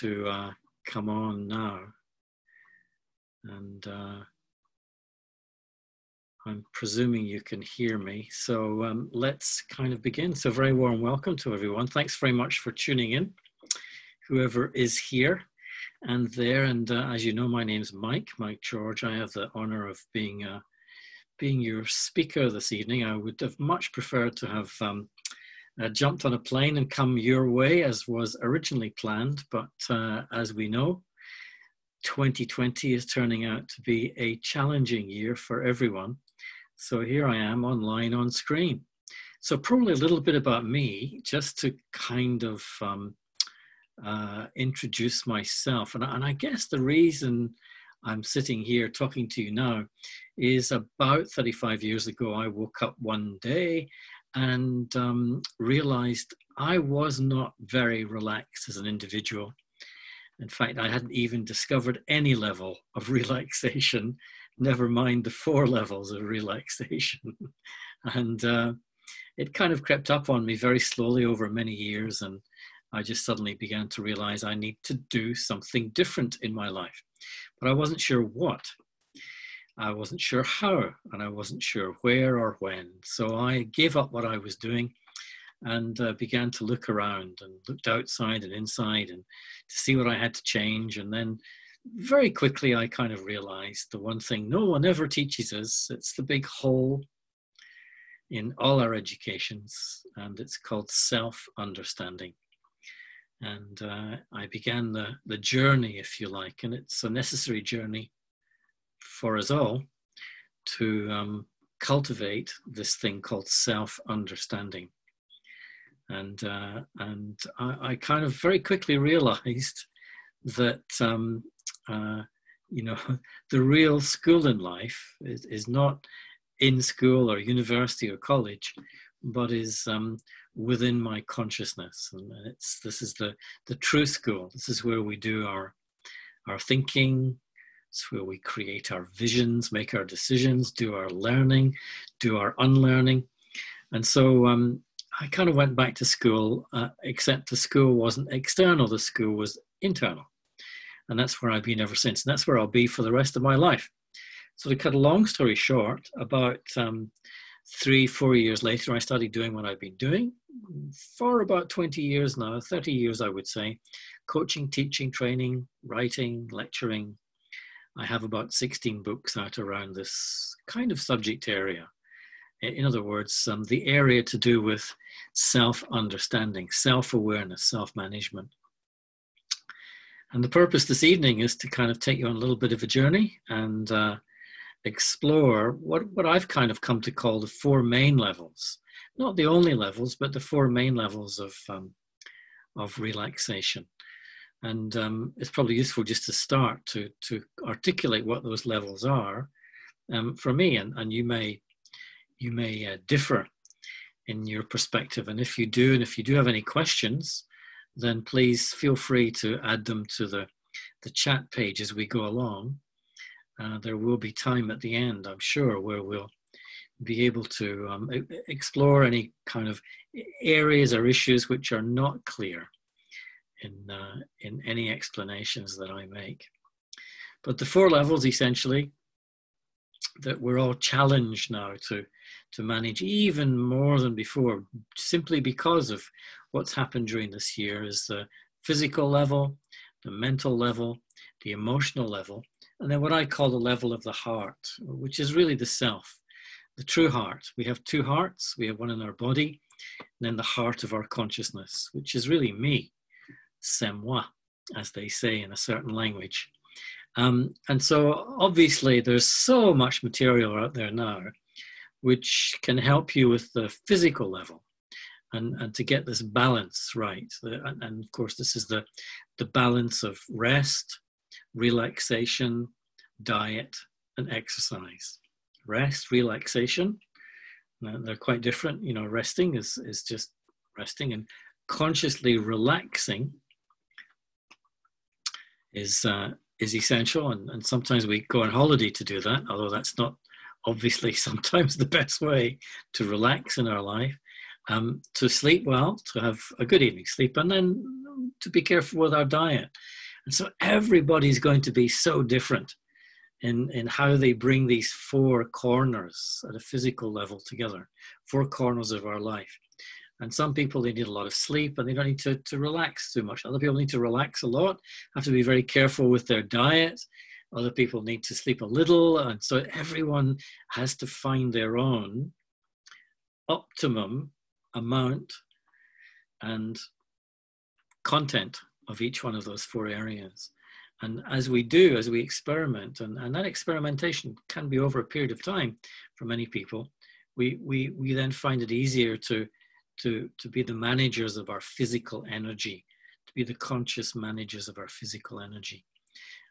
to uh, come on now. And uh, I'm presuming you can hear me. So um, let's kind of begin. So, very warm welcome to everyone. Thanks very much for tuning in, whoever is here and there. And uh, as you know, my name's Mike, Mike George. I have the honor of being uh, being your speaker this evening. I would have much preferred to have um, uh, jumped on a plane and come your way as was originally planned. But uh, as we know, 2020 is turning out to be a challenging year for everyone. So here I am online on screen. So, probably a little bit about me, just to kind of um, uh, introduce myself. And, and I guess the reason I'm sitting here talking to you now is about 35 years ago, I woke up one day and um, realized I was not very relaxed as an individual. In fact, I hadn't even discovered any level of relaxation, never mind the four levels of relaxation. and uh, it kind of crept up on me very slowly over many years. And I just suddenly began to realize I need to do something different in my life. But I wasn't sure what. I wasn't sure how, and I wasn't sure where or when. So I gave up what I was doing and uh, began to look around and looked outside and inside and to see what I had to change. And then very quickly, I kind of realized the one thing no one ever teaches us it's the big hole in all our educations, and it's called self understanding. And uh, I began the, the journey, if you like, and it's a necessary journey for us all to um, cultivate this thing called self understanding. And, uh, and I, I, kind of very quickly realized that, um, uh, you know, the real school in life is, is not in school or university or college, but is um, within my consciousness. And it's, this is the, the true school. This is where we do our, our thinking, it's where we create our visions, make our decisions, do our learning, do our unlearning. And so um, I kind of went back to school, uh, except the school wasn't external, the school was internal. And that's where I've been ever since. And that's where I'll be for the rest of my life. So, to cut a long story short, about um, three, four years later, I started doing what I've been doing for about 20 years now, 30 years, I would say coaching, teaching, training, writing, lecturing, I have about 16 books out around this kind of subject area. In other words, um, the area to do with self understanding, self awareness, self management. And the purpose this evening is to kind of take you on a little bit of a journey and uh, explore what, what I've kind of come to call the four main levels. Not the only levels, but the four main levels of, um, of relaxation. And um, it's probably useful just to start to, to articulate what those levels are um, for me. And, and you may, you may uh, differ in your perspective. And if you do, and if you do have any questions, then please feel free to add them to the, the chat page as we go along. Uh, there will be time at the end, I'm sure, where we'll be able to um, explore any kind of areas or issues which are not clear in, uh, in any explanations that I make. But the four levels essentially that we're all challenged now to, to manage even more than before, simply because of what's happened during this year is the physical level, the mental level, the emotional level, and then what I call the level of the heart, which is really the self, the true heart. We have two hearts. We have one in our body, and then the heart of our consciousness, which is really me c'est moi, as they say in a certain language. Um, and so obviously there's so much material out there now which can help you with the physical level and, and to get this balance right. And, and of course, this is the, the balance of rest, relaxation, diet, and exercise. Rest, relaxation, they're quite different. You know, resting is, is just resting and consciously relaxing is uh, is essential, and, and sometimes we go on holiday to do that. Although that's not obviously sometimes the best way to relax in our life. um, to sleep well, to have a good evening sleep, and then to be careful with our diet. And so everybody's going to be so different in, in how they bring these four corners at a physical level together, four corners of our life. And some people, they need a lot of sleep and they don't need to, to relax too much. Other people need to relax a lot, have to be very careful with their diet. Other people need to sleep a little. And so everyone has to find their own optimum amount and content of each one of those four areas. And as we do, as we experiment, and, and that experimentation can be over a period of time for many people, we, we, we then find it easier to, to, to be the managers of our physical energy, to be the conscious managers of our physical energy.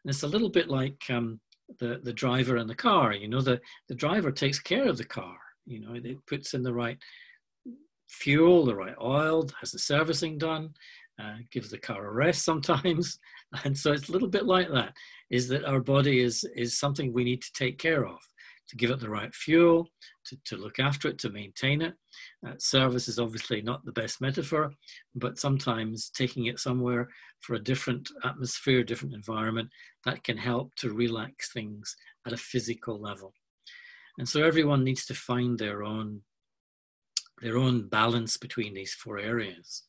And it's a little bit like um, the, the driver and the car. You know, the, the driver takes care of the car. You know, it puts in the right fuel, the right oil, has the servicing done, uh, gives the car a rest sometimes. And so it's a little bit like that, is that our body is, is something we need to take care of, to give it the right fuel, to, to look after it, to maintain it. Uh, service is obviously not the best metaphor, but sometimes taking it somewhere for a different atmosphere, different environment, that can help to relax things at a physical level. And so everyone needs to find their own their own balance between these four areas.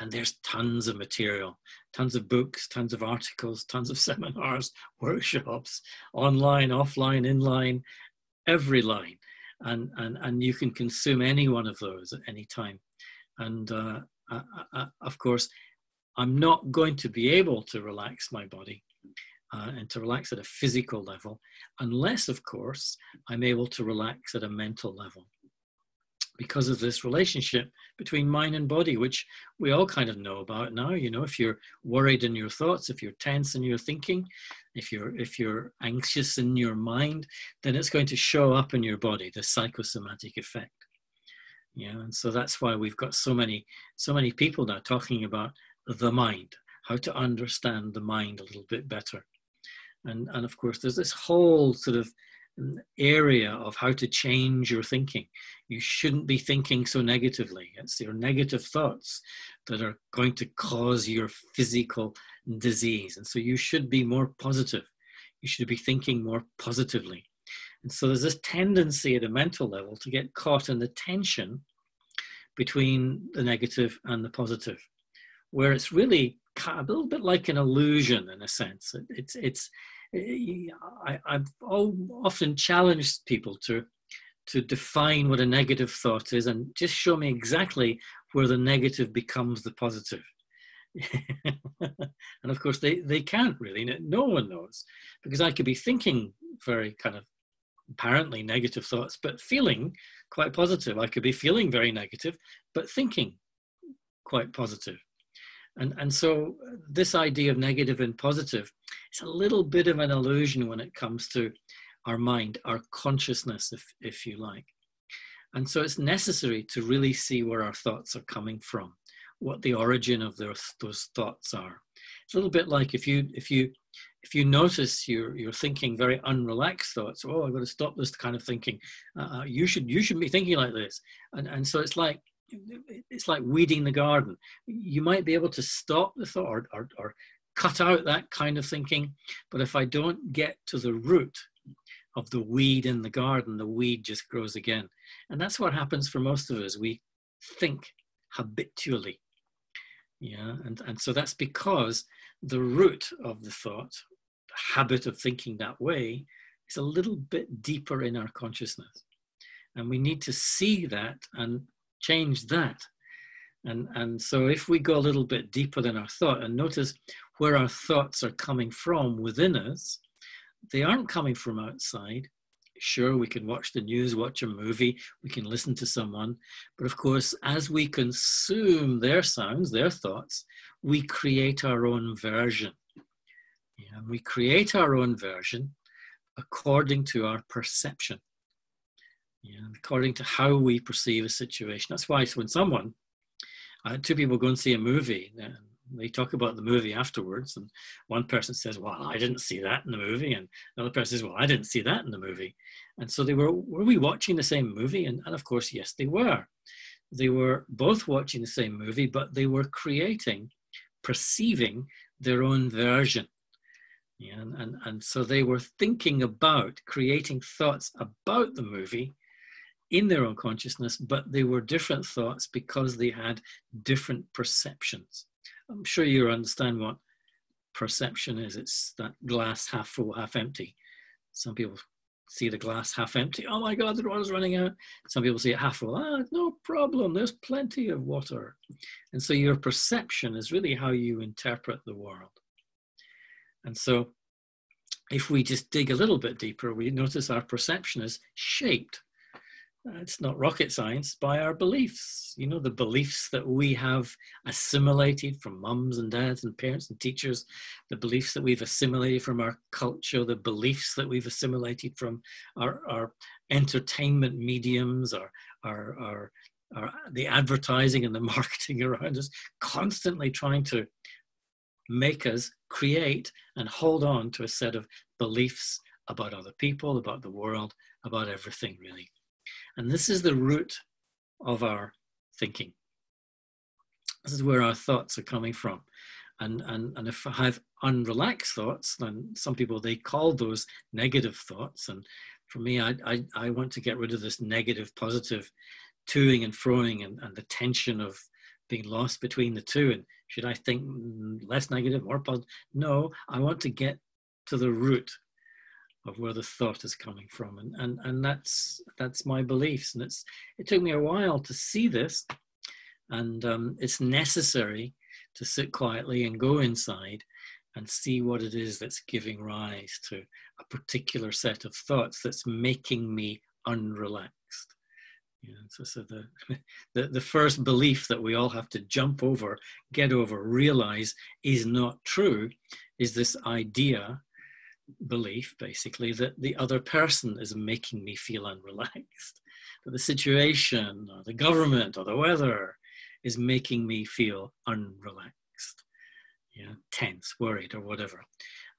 And there's tons of material, tons of books, tons of articles, tons of seminars, workshops, online, offline, inline, every line. And, and, and you can consume any one of those at any time. And uh, I, I, of course, I'm not going to be able to relax my body uh, and to relax at a physical level, unless, of course, I'm able to relax at a mental level because of this relationship between mind and body, which we all kind of know about now. You know, if you're worried in your thoughts, if you're tense in your thinking, if you're if you're anxious in your mind, then it's going to show up in your body, the psychosomatic effect. Yeah, and so that's why we've got so many so many people now talking about the mind, how to understand the mind a little bit better. And, and of course, there's this whole sort of area of how to change your thinking. You shouldn't be thinking so negatively. It's your negative thoughts that are going to cause your physical disease. And so you should be more positive. You should be thinking more positively. And so there's this tendency at a mental level to get caught in the tension between the negative and the positive, where it's really a little bit like an illusion in a sense. It's, it's, I, have often challenged people to to define what a negative thought is and just show me exactly where the negative becomes the positive. and of course, they, they can't really. No one knows because I could be thinking very kind of apparently negative thoughts, but feeling quite positive. I could be feeling very negative, but thinking quite positive. And, and so this idea of negative and positive it's a little bit of an illusion when it comes to our mind, our consciousness, if, if you like. And so it's necessary to really see where our thoughts are coming from, what the origin of those, those thoughts are. It's a little bit like if you if you if you notice you're you're thinking very unrelaxed thoughts. Oh, I've got to stop this kind of thinking. Uh, uh you should you shouldn't be thinking like this. And and so it's like it's like weeding the garden. You might be able to stop the thought or, or, or cut out that kind of thinking. But if I don't get to the root of the weed in the garden, the weed just grows again. And that's what happens for most of us. We think habitually. Yeah, and, and so that's because the root of the thought, the habit of thinking that way, is a little bit deeper in our consciousness. And we need to see that and change that. And, and so if we go a little bit deeper than our thought and notice where our thoughts are coming from within us, they aren't coming from outside. Sure, we can watch the news, watch a movie, we can listen to someone, but of course, as we consume their sounds, their thoughts, we create our own version. Yeah, we create our own version according to our perception, yeah, according to how we perceive a situation. That's why when someone, uh, two people go and see a movie, they talk about the movie afterwards, and one person says, "Well, I didn't see that in the movie," and another person says, "Well, I didn't see that in the movie." And so they were, were we watching the same movie? And, and of course, yes, they were. they were both watching the same movie, but they were creating, perceiving their own version. Yeah, and, and, and so they were thinking about creating thoughts about the movie in their own consciousness, but they were different thoughts because they had different perceptions. I'm sure you understand what perception is. It's that glass half full, half empty. Some people see the glass half empty. Oh my God, the water's running out. Some people see it half full. Ah, no problem. There's plenty of water. And so your perception is really how you interpret the world. And so if we just dig a little bit deeper, we notice our perception is shaped it's not rocket science by our beliefs. You know the beliefs that we have assimilated from mums and dads and parents and teachers the beliefs that we've assimilated from our culture the beliefs that we've assimilated from our, our entertainment mediums our, our, our, our the advertising and the marketing around us constantly trying to make us create and hold on to a set of beliefs about other people about the world about everything really and this is the root of our thinking. This is where our thoughts are coming from. And, and, and if I have unrelaxed thoughts, then some people, they call those negative thoughts. And for me, I, I, I want to get rid of this negative, positive toing and froing and, and the tension of being lost between the two. And should I think less negative, more positive? No, I want to get to the root of where the thought is coming from. And and and that's that's my beliefs. And it's it took me a while to see this. And um, it's necessary to sit quietly and go inside and see what it is that's giving rise to a particular set of thoughts that's making me unrelaxed. You know, so, so the, the the first belief that we all have to jump over, get over, realize is not true, is this idea belief, basically, that the other person is making me feel unrelaxed, that the situation or the government or the weather is making me feel unrelaxed, yeah, tense, worried, or whatever.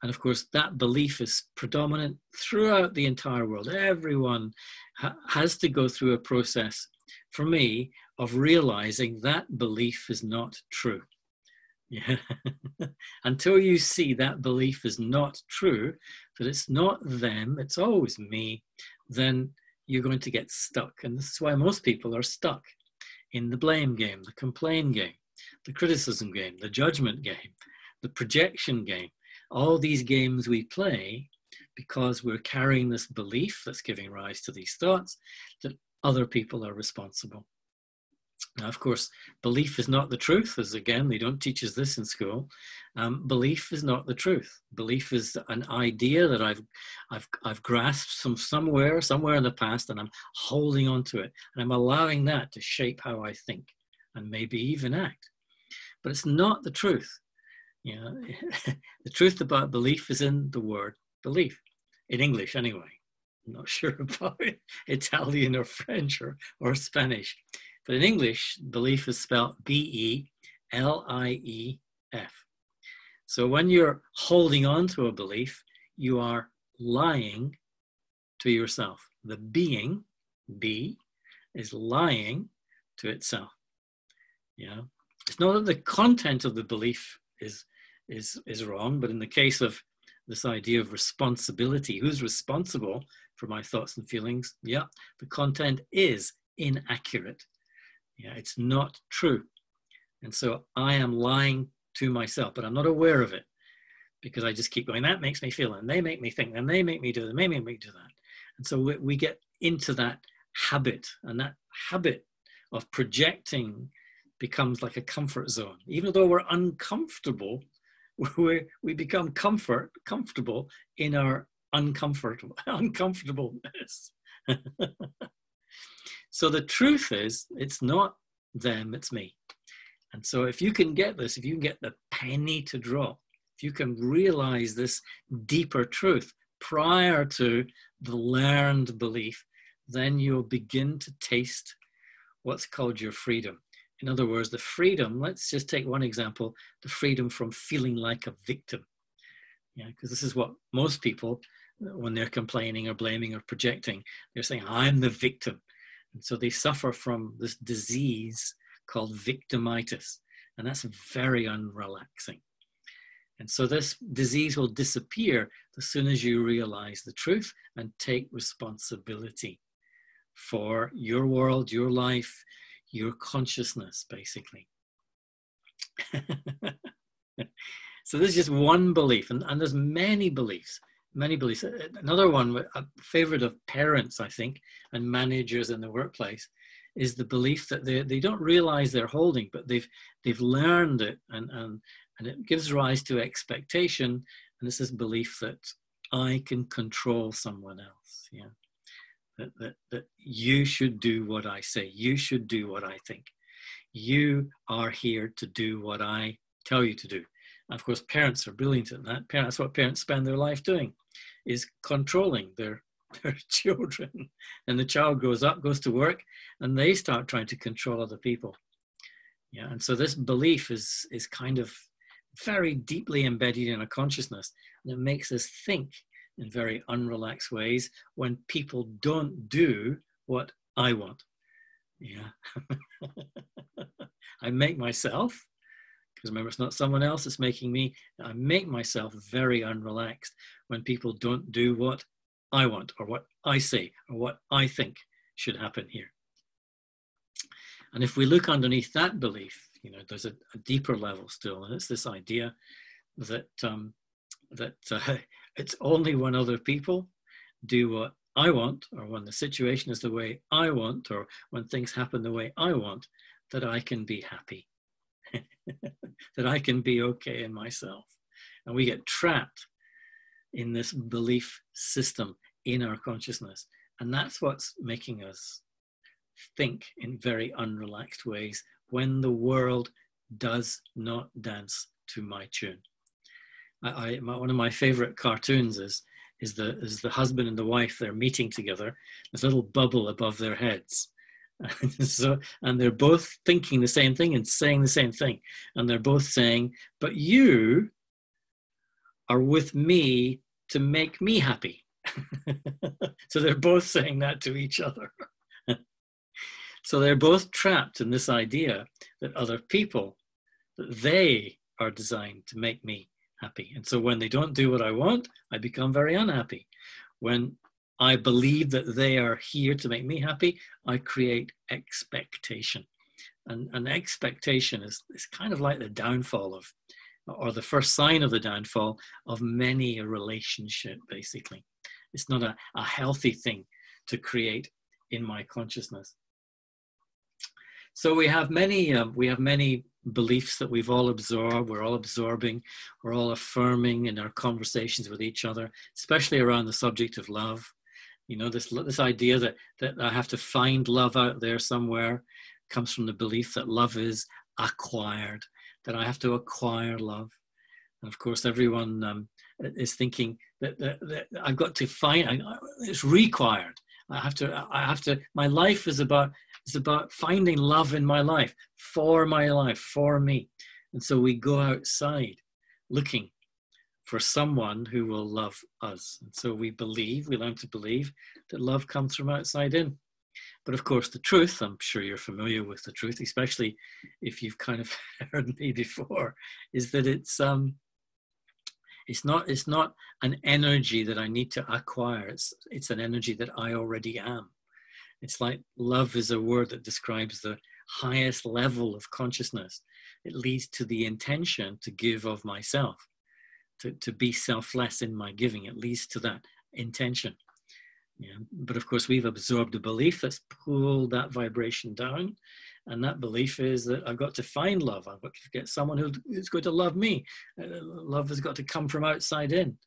And of course, that belief is predominant throughout the entire world. Everyone ha- has to go through a process, for me, of realizing that belief is not true. Yeah. Until you see that belief is not true, that it's not them, it's always me, then you're going to get stuck. And this is why most people are stuck in the blame game, the complain game, the criticism game, the judgment game, the projection game. All these games we play because we're carrying this belief that's giving rise to these thoughts that other people are responsible. Now, of course, belief is not the truth, as again, they don't teach us this in school. Um, belief is not the truth. Belief is an idea that I've, I've, I've grasped from somewhere, somewhere in the past, and I'm holding on to it. And I'm allowing that to shape how I think and maybe even act. But it's not the truth. You know, the truth about belief is in the word belief, in English anyway. I'm not sure about Italian or French or, or Spanish. But in English, belief is spelled B E L I E F. So when you're holding on to a belief, you are lying to yourself. The being, B, is lying to itself. Yeah. It's not that the content of the belief is, is, is wrong, but in the case of this idea of responsibility, who's responsible for my thoughts and feelings? Yeah, the content is inaccurate. Yeah, it's not true. And so I am lying to myself, but I'm not aware of it because I just keep going, that makes me feel, and they make me think, and they make me do that, they make me do that. And so we, we get into that habit, and that habit of projecting becomes like a comfort zone. Even though we're uncomfortable, we we become comfort comfortable in our uncomfortable uncomfortableness. So the truth is, it's not them, it's me. And so if you can get this, if you can get the penny to drop, if you can realize this deeper truth prior to the learned belief, then you'll begin to taste what's called your freedom. In other words, the freedom, let's just take one example, the freedom from feeling like a victim. Yeah, because this is what most people, when they're complaining or blaming or projecting, they're saying, I'm the victim. And so they suffer from this disease called victimitis, and that's very unrelaxing. And so this disease will disappear as soon as you realize the truth and take responsibility for your world, your life, your consciousness, basically. so this is just one belief, and, and there's many beliefs, many beliefs. Another one, a favorite of parents, I think, and managers in the workplace, is the belief that they, they don't realize they're holding, but they've they've learned it, and and and it gives rise to expectation, and this is belief that I can control someone else. Yeah, that that that you should do what I say, you should do what I think, you are here to do what I tell you to do. And of course, parents are brilliant at that. Parents, that's what parents spend their life doing, is controlling their their children. And the child grows up, goes to work, and they start trying to control other people. Yeah, and so this belief is is kind of very deeply embedded in our consciousness, and it makes us think in very unrelaxed ways when people don't do what I want. Yeah. I make myself, because remember, it's not someone else that's making me. I make myself very unrelaxed when people don't do what I want or what I say or what I think should happen here. And if we look underneath that belief, you know, there's a, a deeper level still, and it's this idea that um, that uh, it's only when other people do what I want, or when the situation is the way I want, or when things happen the way I want, that I can be happy, that I can be okay in myself. And we get trapped in this belief system in our consciousness. And that's what's making us think in very unrelaxed ways when the world does not dance to my tune. I, I my, one of my favorite cartoons is is the is the husband and the wife they're meeting together, this little bubble above their heads. so and they're both thinking the same thing and saying the same thing. And they're both saying, but you are with me to make me happy. so they're both saying that to each other. so they're both trapped in this idea that other people, that they are designed to make me happy. And so when they don't do what I want, I become very unhappy. When I believe that they are here to make me happy, I create expectation. And an expectation is, is kind of like the downfall of, or the first sign of the downfall of many a relationship, basically. It's not a, a healthy thing to create in my consciousness. So we have many um, we have many beliefs that we've all absorbed. We're all absorbing. We're all affirming in our conversations with each other, especially around the subject of love. You know, this this idea that that I have to find love out there somewhere comes from the belief that love is acquired. That I have to acquire love. And of course, everyone um, is thinking that, that, that, I've got to find. It's required. I have to. I have to. My life is about it's about finding love in my life, for my life, for me. And so we go outside looking for someone who will love us. And so we believe, we learn to believe that love comes from outside in. But of course, the truth, I'm sure you're familiar with the truth, especially if you've kind of heard me before, is that it's um it's not it's not an energy that I need to acquire. It's it's an energy that I already am. It's like love is a word that describes the highest level of consciousness. It leads to the intention to give of myself, to, to be selfless in my giving. It leads to that intention. Yeah. But of course, we've absorbed a belief that's pulled that vibration down. And that belief is that I've got to find love. I've got to get someone who's going to love me. Uh, love has got to come from outside in.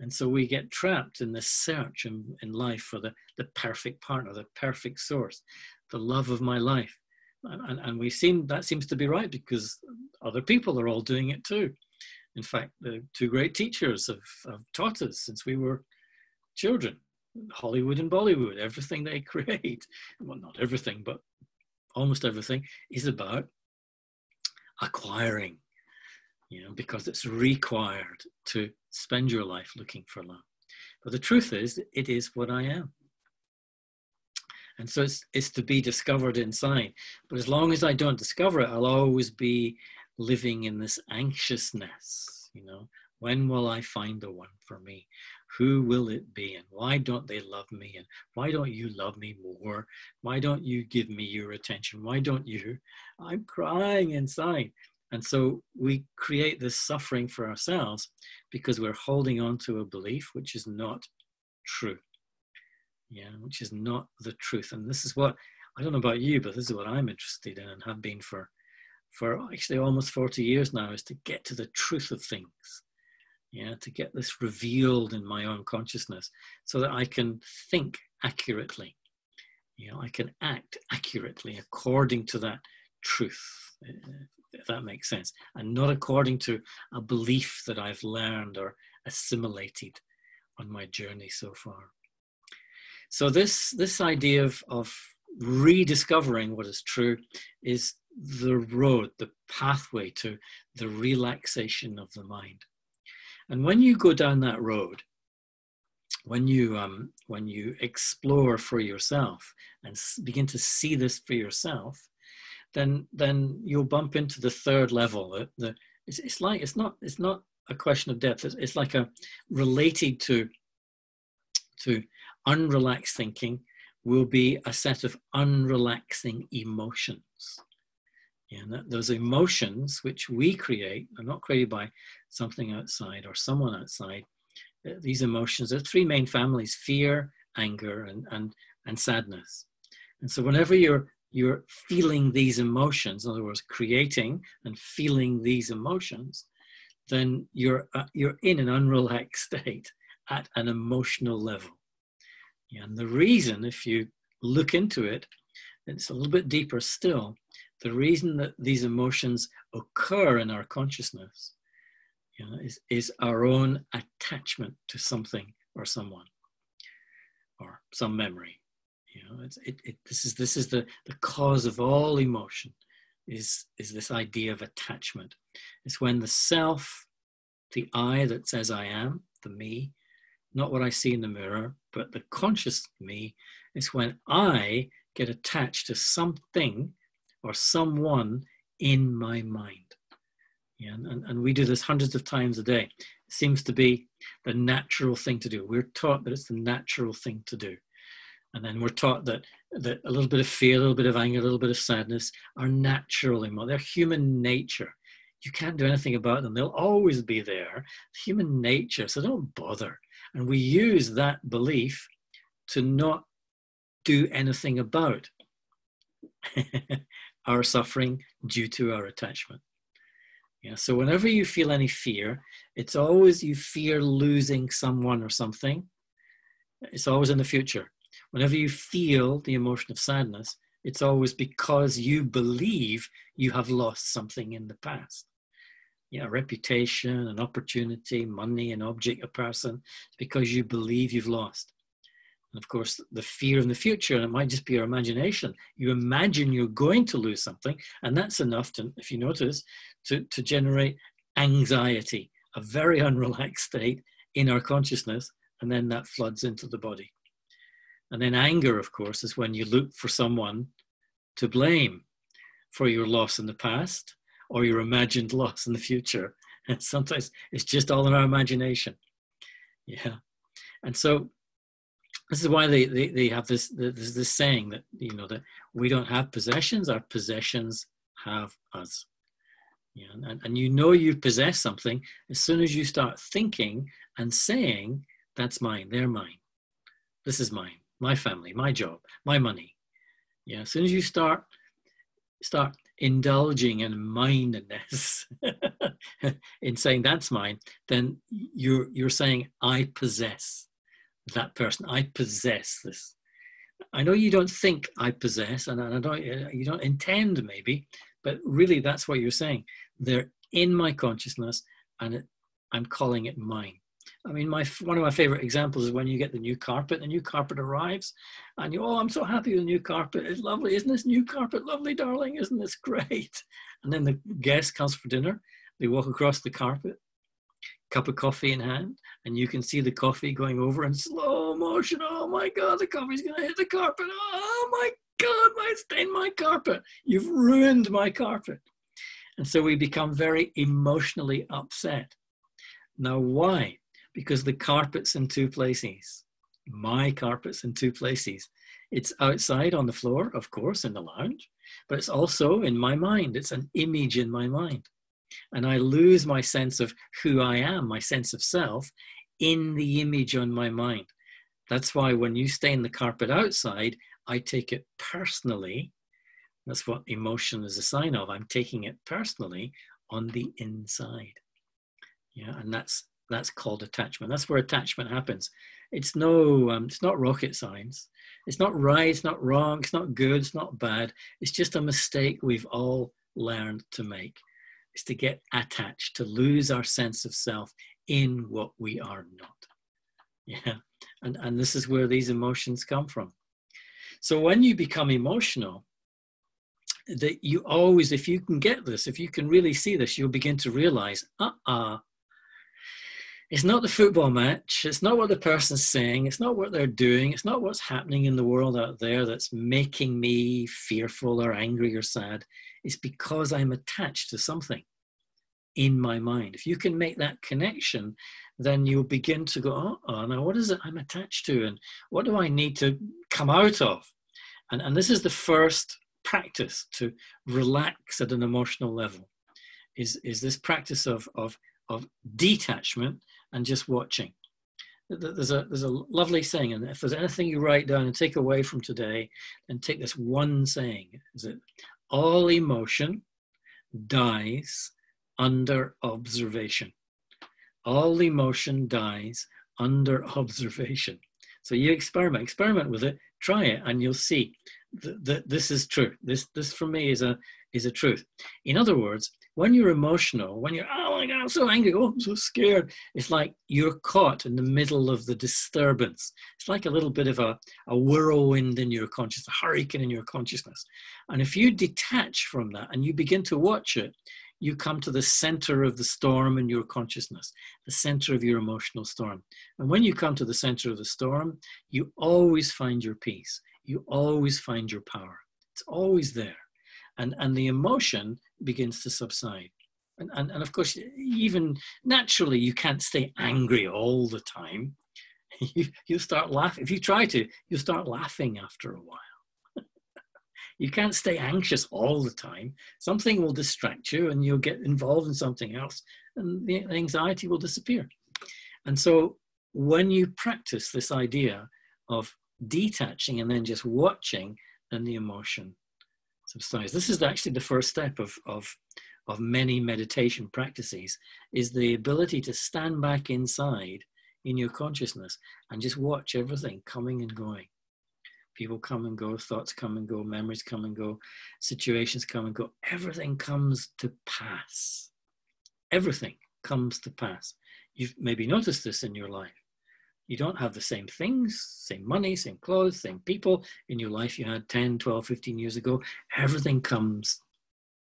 And so we get trapped in this search in, in life for the, the perfect partner, the perfect source, the love of my life. And, and we seem that seems to be right because other people are all doing it too. In fact, the two great teachers have, have taught us since we were children Hollywood and Bollywood, everything they create, well, not everything, but almost everything, is about acquiring you know, because it's required to spend your life looking for love. But the truth is, it is what I am. And so it's, it's to be discovered inside. But as long as I don't discover it, I'll always be living in this anxiousness, you know, when will I find the one for me? Who will it be? And why don't they love me? And why don't you love me more? Why don't you give me your attention? Why don't you? I'm crying inside. And so we create this suffering for ourselves because we're holding on to a belief which is not true. Yeah, which is not the truth. And this is what I don't know about you, but this is what I'm interested in and have been for for actually almost 40 years now is to get to the truth of things. Yeah, to get this revealed in my own consciousness so that I can think accurately. You know, I can act accurately according to that truth uh, if that makes sense, and not according to a belief that I've learned or assimilated on my journey so far. So this this idea of, of rediscovering what is true is the road, the pathway to the relaxation of the mind. And when you go down that road, when you um, when you explore for yourself and begin to see this for yourself, then then you'll bump into the third level. The, the it's, it's like it's not it's not a question of depth. It's, it's like a related to to unrelaxed thinking will be a set of unrelaxing emotions. Yeah, that, those emotions which we create are not created by something outside or someone outside. Uh, these emotions are three main families: fear, anger, and and and sadness. And so, whenever you're you're feeling these emotions, in other words, creating and feeling these emotions, then you're, uh, you're in an unrelaxed state at an emotional level. And the reason, if you look into it, it's a little bit deeper still, the reason that these emotions occur in our consciousness you know, is, is our own attachment to something or someone or some memory you know, it's, it, it, this is this is the the cause of all emotion, is is this idea of attachment. It's when the self, the I that says I am, the me, not what I see in the mirror, but the conscious me, is when I get attached to something or someone in my mind. Yeah, and, and we do this hundreds of times a day. It seems to be the natural thing to do. We're taught that it's the natural thing to do. And then we're taught that, that a little bit of fear, a little bit of anger, a little bit of sadness are natural emotions. They're human nature. You can't do anything about them. They'll always be there. Human nature. So don't bother. And we use that belief to not do anything about our suffering due to our attachment. Yeah, so whenever you feel any fear, it's always you fear losing someone or something. It's always in the future. Whenever you feel the emotion of sadness, it's always because you believe you have lost something in the past. Yeah, a reputation, an opportunity, money, an object, a person. It's because you believe you've lost. And of course, the fear in the future, and it might just be your imagination. You imagine you're going to lose something, and that's enough to, if you notice, to, to generate anxiety, a very unrelaxed state in our consciousness, and then that floods into the body. And then anger, of course, is when you look for someone to blame for your loss in the past or your imagined loss in the future. And sometimes it's just all in our imagination. Yeah. And so this is why they, they, they have this, this, this saying that, you know, that we don't have possessions, our possessions have us. Yeah, and, and you know you possess something as soon as you start thinking and saying, that's mine, they're mine, this is mine my family, my job, my money. Yeah, as soon as you start start indulging in mindedness in saying that's mine, then you're you're saying I possess that person. I possess this. I know you don't think I possess, and I don't uh, you don't intend maybe, but really that's what you're saying. They're in my consciousness, and it, I'm calling it mine. I mean, my one of my favorite examples is when you get the new carpet. The new carpet arrives, and you, oh, I'm so happy with the new carpet. It's lovely, isn't this new carpet lovely, darling? Isn't this great? And then the guest comes for dinner. They walk across the carpet, cup of coffee in hand, and you can see the coffee going over in slow motion. Oh my God, the coffee's going to hit the carpet. Oh my God, I stained my carpet. You've ruined my carpet. And so we become very emotionally upset. Now, why? Because the carpet's in two places. My carpet's in two places. It's outside on the floor, of course, in the lounge, but it's also in my mind. It's an image in my mind. And I lose my sense of who I am, my sense of self, in the image on my mind. That's why when you stain the carpet outside, I take it personally. That's what emotion is a sign of. I'm taking it personally on the inside. Yeah, and that's that's called attachment. That's where attachment happens. It's no, um, it's not rocket science. It's not right. It's not wrong. It's not good. It's not bad. It's just a mistake we've all learned to make. Is to get attached, to lose our sense of self in what we are not. Yeah, and and this is where these emotions come from. So when you become emotional, that you always, if you can get this, if you can really see this, you'll begin to realize, uh-uh, it's not the football match. It's not what the person's saying. It's not what they're doing. It's not what's happening in the world out there that's making me fearful or angry or sad. It's because I'm attached to something in my mind. If you can make that connection, then you'll begin to go, oh, now what is it I'm attached to? And what do I need to come out of? And, and this is the first practice to relax at an emotional level, is, is this practice of, of, of detachment and just watching. There's a, there's a lovely saying, and if there's anything you write down and take away from today, then take this one saying, is that all emotion dies under observation all emotion dies under observation. So you experiment, experiment with it, try it, and you'll see that, that this is true. This, this for me is a, is a truth. In other words, when you're emotional, when you're, my God, I'm so angry, oh, I'm so scared, it's like you're caught in the middle of the disturbance. It's like a little bit of a, a whirlwind in your consciousness, a hurricane in your consciousness. And if you detach from that and you begin to watch it, you come to the center of the storm in your consciousness, the center of your emotional storm. And when you come to the center of the storm, you always find your peace. You always find your power. It's always there. And, and the emotion begins to subside. And, and, and of course, even naturally, you can't stay angry all the time. You, you start laughing. If you try to, you start laughing after a while. You can't stay anxious all the time. Something will distract you and you'll get involved in something else and the anxiety will disappear. And so when you practice this idea of detaching and then just watching, then the emotion subsides. This is actually the first step of, of, of many meditation practices is the ability to stand back inside in your consciousness and just watch everything coming and going people come and go, thoughts come and go, memories come and go, situations come and go. Everything comes to pass. Everything comes to pass. You've maybe noticed this in your life. You don't have the same things, same money, same clothes, same people in your life you had 10, 12, 15 years ago. Everything comes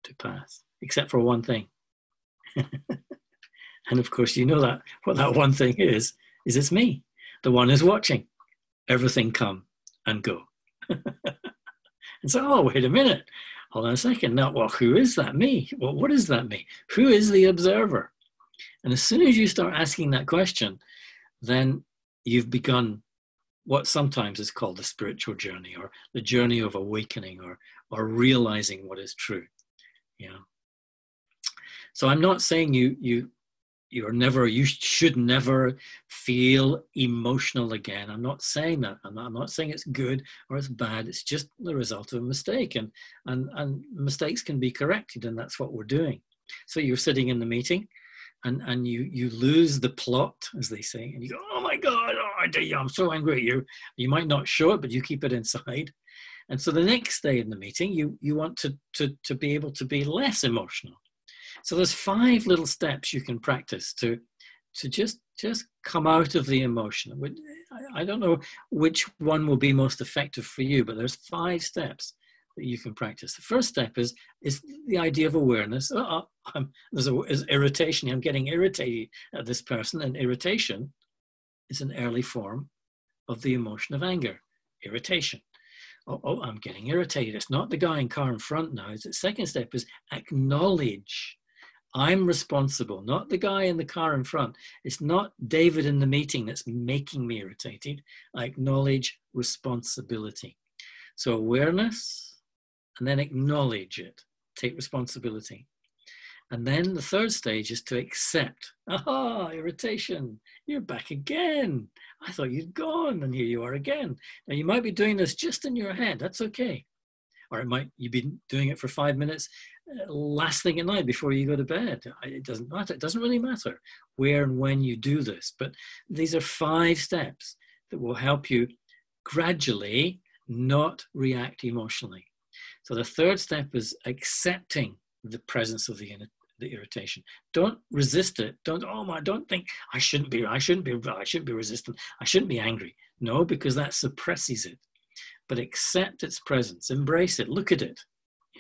to pass, except for one thing. and of course, you know that what that one thing is, is it's me. The one is watching everything come and go. and so, oh, wait a minute. Hold on a second. Now, well, who is that me? Well, what does that mean? Who is the observer? And as soon as you start asking that question, then you've begun what sometimes is called the spiritual journey or the journey of awakening or, or realizing what is true. Yeah. So I'm not saying you you you're never you should never feel emotional again. I'm not saying that. I'm not, I'm not saying it's good or it's bad. It's just the result of a mistake and and and mistakes can be corrected and that's what we're doing. So you're sitting in the meeting and and you you lose the plot as they say and you go oh my god oh, i'm so angry at you. You might not show it but you keep it inside. And so the next day in the meeting you you want to to to be able to be less emotional so there's five little steps you can practice to to just just come out of the emotion. I don't know which one will be most effective for you, but there's five steps that you can practice. The first step is is the idea of awareness. Oh, oh I'm, there's, a, irritation. I'm getting irritated at this person, and irritation is an early form of the emotion of anger. Irritation. Oh, oh, I'm getting irritated. It's not the guy in car in front now. The second step is acknowledge. I'm responsible, not the guy in the car in front. It's not David in the meeting that's making me irritated. I acknowledge responsibility. So awareness, and then acknowledge it. Take responsibility. And then the third stage is to accept. Aha, irritation. You're back again. I thought you'd gone, and here you are again. Now you might be doing this just in your head. That's okay. Or it might you've been doing it for five minutes, uh, last thing at night before you go to bed. It doesn't matter. It doesn't really matter where and when you do this. But these are five steps that will help you gradually not react emotionally. So the third step is accepting the presence of the the irritation. Don't resist it. Don't oh my don't think I shouldn't be I shouldn't be I shouldn't be resistant. I shouldn't be angry. No, because that suppresses it. But accept its presence, embrace it, look at it.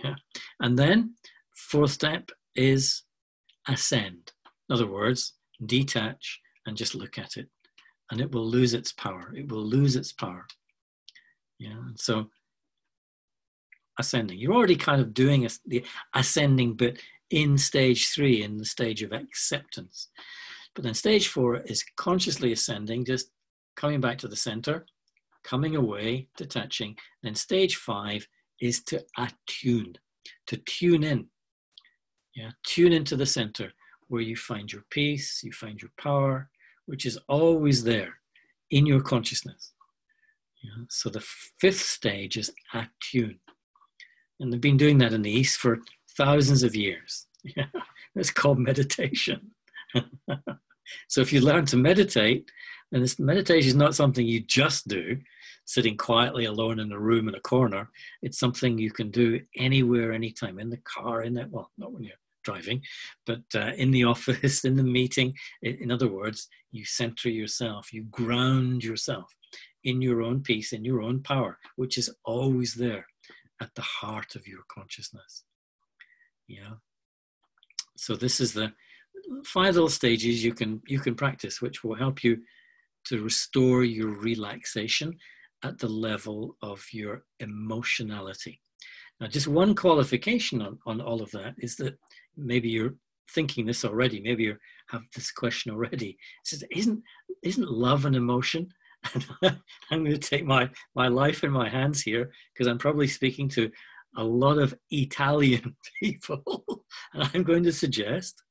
Yeah. And then fourth step is ascend. In other words, detach and just look at it. And it will lose its power. It will lose its power. Yeah. And So ascending. You're already kind of doing the ascending bit in stage three, in the stage of acceptance. But then stage four is consciously ascending, just coming back to the center, coming away, detaching. Then stage five is to attune, to tune in. Yeah, tune into the center where you find your peace, you find your power, which is always there in your consciousness. Yeah, so the fifth stage is attune. And they've been doing that in the East for thousands of years. Yeah, it's called meditation. so if you learn to meditate, and this meditation is not something you just do, sitting quietly alone in a room in a corner. It's something you can do anywhere, anytime, in the car, in that, well, not when you're driving, but uh, in the office, in the meeting. In other words, you center yourself, you ground yourself in your own peace, in your own power, which is always there at the heart of your consciousness. Yeah. So this is the five little stages you can you can practice, which will help you to restore your relaxation at the level of your emotionality. Now, just one qualification on, on all of that is that maybe you're thinking this already, maybe you have this question already. It says, isn't, isn't love an emotion? I'm going to take my, my life in my hands here because I'm probably speaking to a lot of Italian people. and I'm going to suggest,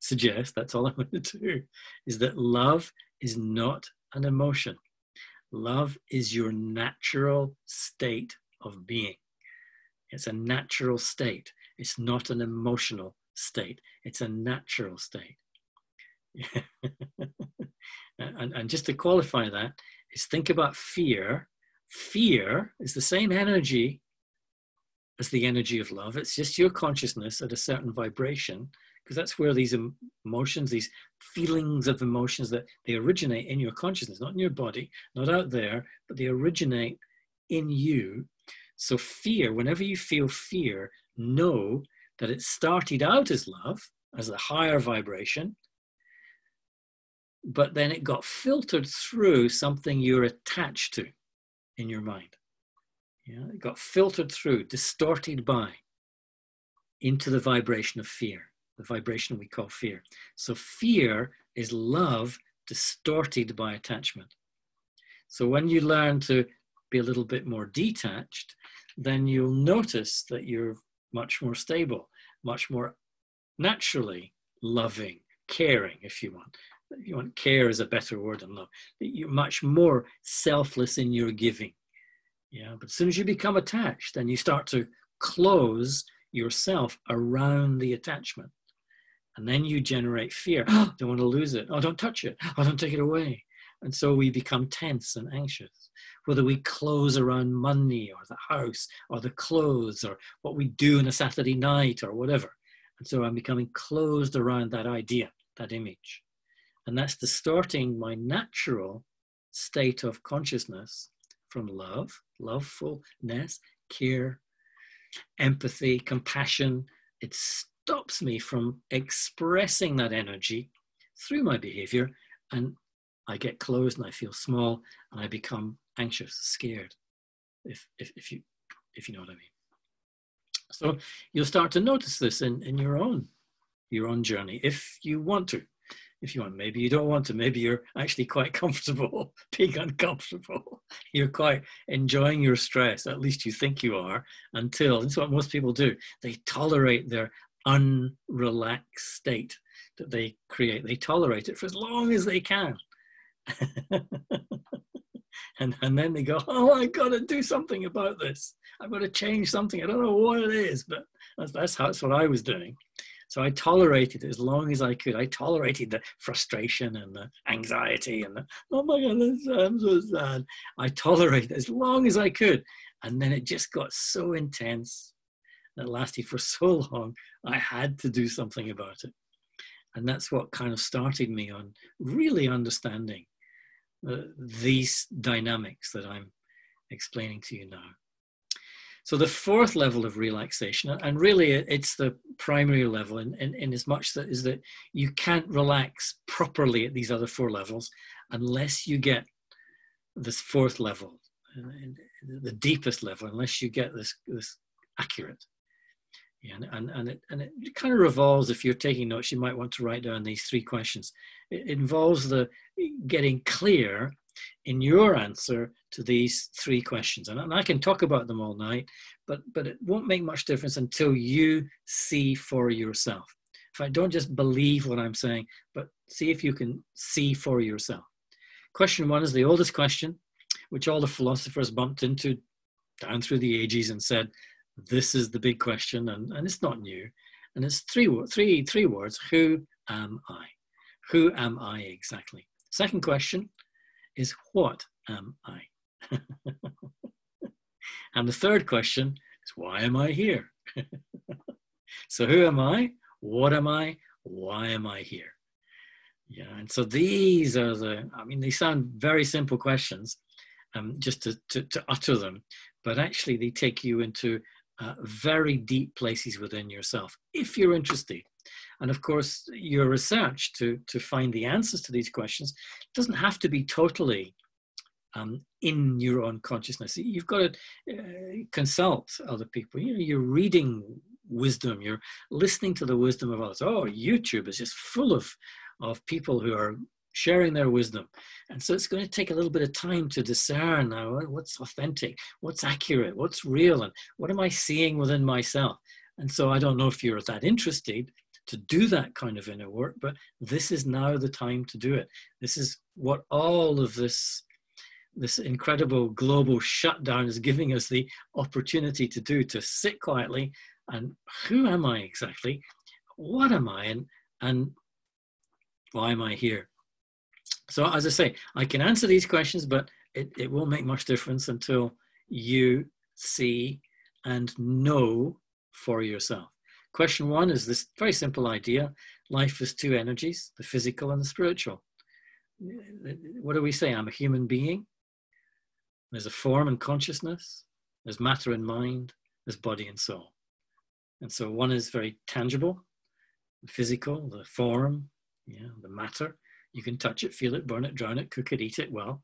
suggest, that's all I want to do, is that love is not an emotion. Love is your natural state of being. It's a natural state. It's not an emotional state. It's a natural state. and, and just to qualify that is think about fear. Fear is the same energy as the energy of love. It's just your consciousness at a certain vibration, because that's where these emotions, these feelings of emotions, that they originate in your consciousness, not in your body, not out there, but they originate in you. So fear, whenever you feel fear, know that it started out as love, as a higher vibration, but then it got filtered through something you're attached to in your mind. Yeah, it got filtered through, distorted by into the vibration of fear, the vibration we call fear. So fear is love distorted by attachment. So when you learn to be a little bit more detached, then you'll notice that you're much more stable, much more naturally loving, caring, if you want If you want care is a better word than love. You're much more selfless in your giving. Yeah, but as soon as you become attached, then you start to close yourself around the attachment. And then you generate fear. Oh, don't want to lose it. Oh, don't touch it. Oh, don't take it away. And so we become tense and anxious. Whether we close around money or the house or the clothes or what we do on a Saturday night or whatever. And so I'm becoming closed around that idea, that image. And that's distorting my natural state of consciousness from love, lovefulness, care, empathy, compassion. It's stops me from expressing that energy through my behavior. And I get closed and I feel small and I become anxious, scared, if, if, if, you, if you know what I mean. So you'll start to notice this in, in your own your own journey if you want to if you want. Maybe you don't want to. Maybe you're actually quite comfortable being uncomfortable. You're quite enjoying your stress. At least you think you are until, that's what most people do. They tolerate their unrelaxed state that they create. They tolerate it for as long as they can. and, and then they go, oh, I've got to do something about this. I've got to change something. I don't know what it is, but that's, that's, how, that's what I was doing. So I tolerated it as long as I could. I tolerated the frustration and the anxiety and the, oh my God, I'm so sad. I tolerated as long as I could. And then it just got so intense that lasted for so long, I had to do something about it. And that's what kind of started me on really understanding uh, these dynamics that I'm explaining to you now. So the fourth level of relaxation, and really it's the primary level in, in, in as much that is that you can't relax properly at these other four levels unless you get this fourth level, the deepest level, unless you get this, this accurate. Yeah, and, and, and, it, and it kind of revolves, if you're taking notes, you might want to write down these three questions. It involves the getting clear in your answer to these three questions. And I can talk about them all night, but, but it won't make much difference until you see for yourself. If I don't just believe what I'm saying, but see if you can see for yourself. Question one is the oldest question, which all the philosophers bumped into down through the ages and said, this is the big question, and, and it's not new. And it's three, three, three words Who am I? Who am I exactly? Second question is what am I? and the third question is why am I here? so who am I? What am I? Why am I here? Yeah, and so these are the, I mean, they sound very simple questions um, just to, to, to utter them, but actually they take you into uh, very deep places within yourself if you're interested. And of course, your research to, to find the answers to these questions doesn't have to be totally um, in your own consciousness. You've got to uh, consult other people. You know, you're reading wisdom, you're listening to the wisdom of others. Oh, YouTube is just full of, of people who are sharing their wisdom. And so it's going to take a little bit of time to discern now what's authentic, what's accurate, what's real, and what am I seeing within myself. And so I don't know if you're that interested to do that kind of inner work, but this is now the time to do it. This is what all of this this incredible global shutdown is giving us the opportunity to do to sit quietly and who am I exactly? What am I? And, and why am I here? So, as I say, I can answer these questions, but it, it won't make much difference until you see and know for yourself. Question one is this very simple idea life is two energies, the physical and the spiritual. What do we say? I'm a human being. There's a form and consciousness, there's matter and mind, there's body and soul. And so one is very tangible, the physical, the form, yeah, the matter. You can touch it, feel it, burn it, drown it, cook it, eat it. Well,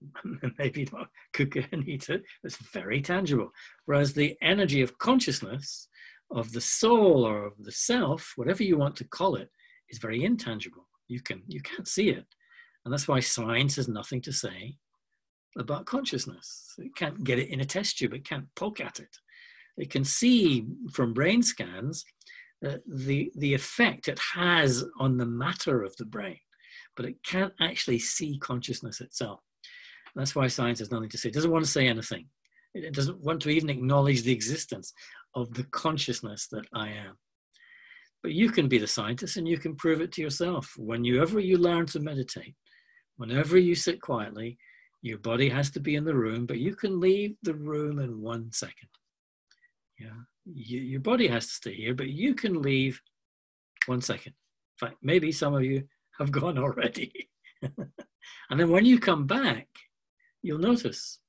maybe not cook it and eat it. It's very tangible. Whereas the energy of consciousness, of the soul or of the self, whatever you want to call it, is very intangible. You can you can't see it. And that's why science has nothing to say about consciousness. It can't get it in a test tube, it can't poke at it. It can see from brain scans uh, the, the effect it has on the matter of the brain, but it can't actually see consciousness itself. That's why science has nothing to say. It doesn't want to say anything. It doesn't want to even acknowledge the existence of the consciousness that I am. But you can be the scientist and you can prove it to yourself. Whenever you learn to meditate, whenever you sit quietly, your body has to be in the room, but you can leave the room in one second. Yeah, you, your body has to stay here, but you can leave one second. In fact, maybe some of you have gone already. and then when you come back, you'll notice,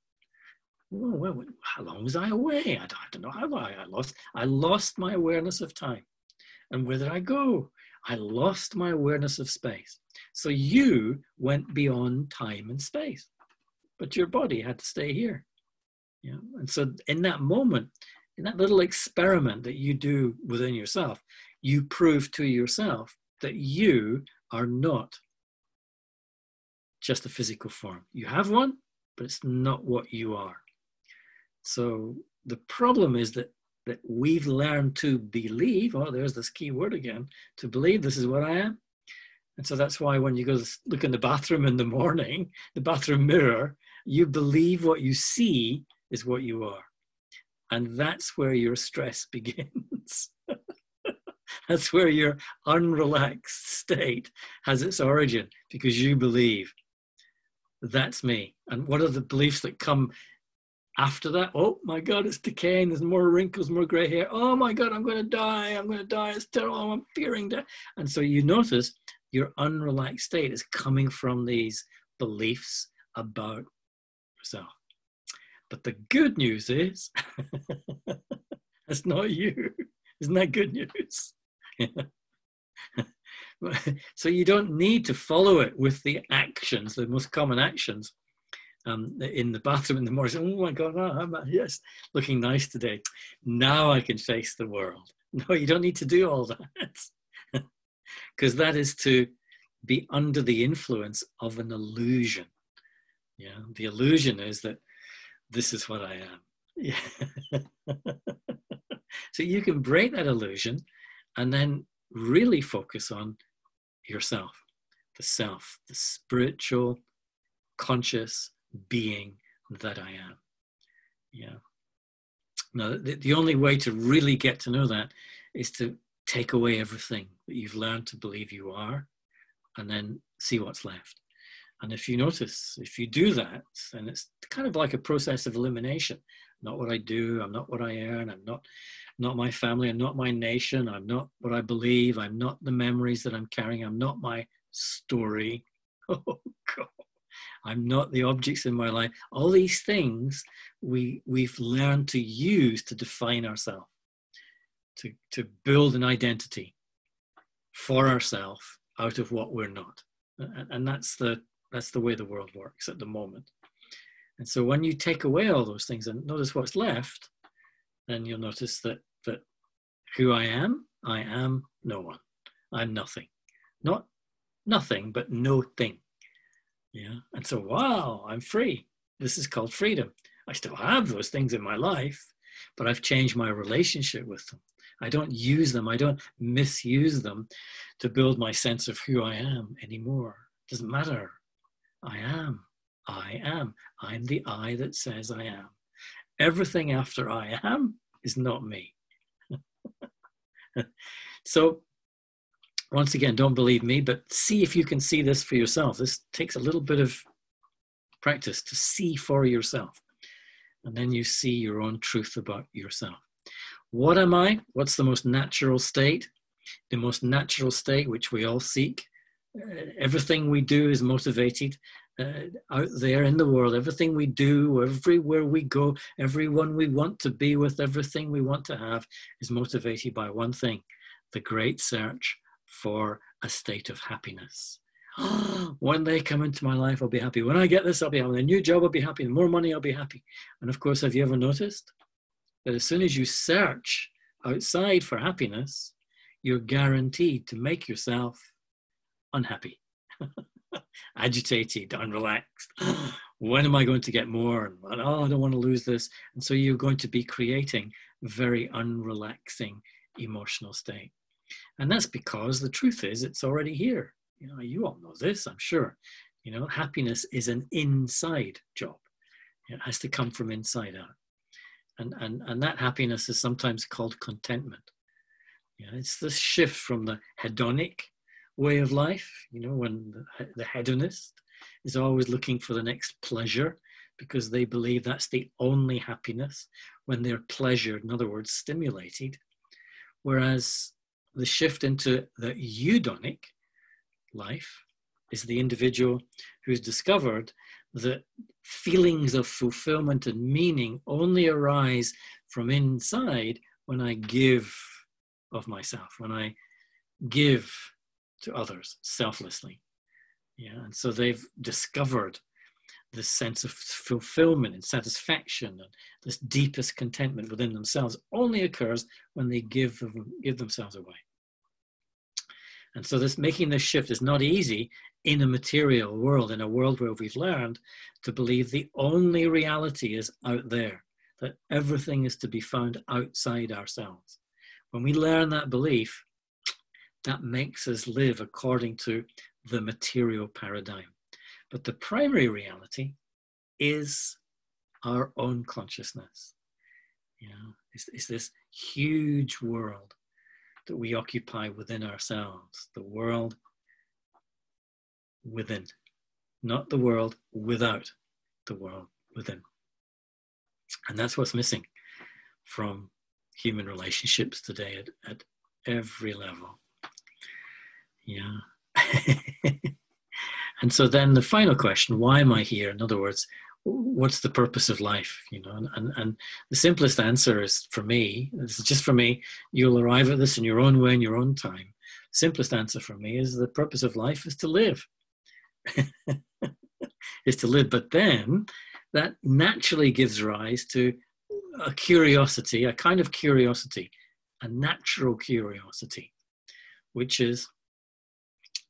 oh, well, how long was I away? I don't, know how long I lost. I lost my awareness of time. And where did I go? I lost my awareness of space. So you went beyond time and space, but your body had to stay here. Yeah. And so in that moment, in that little experiment that you do within yourself, you prove to yourself that you are not just a physical form. You have one, but it's not what you are. So the problem is that that we've learned to believe. Oh, there's this key word again. To believe this is what I am. And so that's why when you go look in the bathroom in the morning, the bathroom mirror, you believe what you see is what you are. And that's where your stress begins. that's where your unrelaxed state has its origin because you believe that's me. And what are the beliefs that come after that? Oh my God, it's decaying. There's more wrinkles, more gray hair. Oh my God, I'm going to die. I'm going to die. It's terrible. I'm fearing death. And so you notice your unrelaxed state is coming from these beliefs about yourself. But the good news is, that's not you. Isn't that good news? so you don't need to follow it with the actions, the most common actions. Um, in the bathroom in the morning, oh my God, oh, I'm yes, looking nice today. Now I can face the world. No, you don't need to do all that. Because that is to be under the influence of an illusion. Yeah, the illusion is that this is what I am. Yeah. so you can break that illusion and then really focus on yourself, the self, the spiritual, conscious being that I am. Yeah. Now, the, the only way to really get to know that is to take away everything that you've learned to believe you are and then see what's left. And if you notice, if you do that, then it's kind of like a process of elimination. Not what I do, I'm not what I earn, I'm not not my family, I'm not my nation, I'm not what I believe, I'm not the memories that I'm carrying, I'm not my story. Oh God. I'm not the objects in my life. All these things we we've learned to use to define ourselves, to, to build an identity for ourselves out of what we're not. And, and that's the that's the way the world works at the moment. And so when you take away all those things and notice what's left, then you'll notice that that who I am, I am no one. I'm nothing. Not nothing, but no thing. Yeah. And so wow, I'm free. This is called freedom. I still have those things in my life, but I've changed my relationship with them. I don't use them, I don't misuse them to build my sense of who I am anymore. It doesn't matter. I am. I am. I'm the I that says I am. Everything after I am is not me. so, once again, don't believe me, but see if you can see this for yourself. This takes a little bit of practice to see for yourself. And then you see your own truth about yourself. What am I? What's the most natural state? The most natural state which we all seek. Uh, everything we do is motivated uh, out there in the world. Everything we do, everywhere we go, everyone we want to be with, everything we want to have is motivated by one thing the great search for a state of happiness. when they come into my life, I'll be happy. When I get this, I'll be happy. A new job, I'll be happy. More money, I'll be happy. And of course, have you ever noticed that as soon as you search outside for happiness, you're guaranteed to make yourself unhappy, agitated, unrelaxed. when am I going to get more? And oh, I don't want to lose this. And so you're going to be creating very unrelaxing emotional state. And that's because the truth is it's already here. You know, you all know this, I'm sure. You know, happiness is an inside job. It has to come from inside out and, and, and that happiness is sometimes called contentment. You know, it's the shift from the hedonic way of life, you know, when the, hedonist is always looking for the next pleasure because they believe that's the only happiness when they're pleasured, in other words, stimulated. Whereas the shift into the eudaimonic life is the individual who's discovered that feelings of fulfillment and meaning only arise from inside when I give of myself, when I give to others selflessly. Yeah, and so they've discovered this sense of fulfillment and satisfaction and this deepest contentment within themselves only occurs when they give, them, give themselves away. And so this making this shift is not easy in a material world, in a world where we've learned to believe the only reality is out there, that everything is to be found outside ourselves. When we learn that belief, that makes us live according to the material paradigm. But the primary reality is our own consciousness. You know, it's, it's this huge world that we occupy within ourselves, the world within, not the world without the world within. And that's what's missing from human relationships today at, at every level. Yeah. and so then the final question why am I here? In other words, what's the purpose of life you know and, and, and the simplest answer is for me this is just for me you'll arrive at this in your own way in your own time simplest answer for me is the purpose of life is to live is to live but then that naturally gives rise to a curiosity a kind of curiosity a natural curiosity which is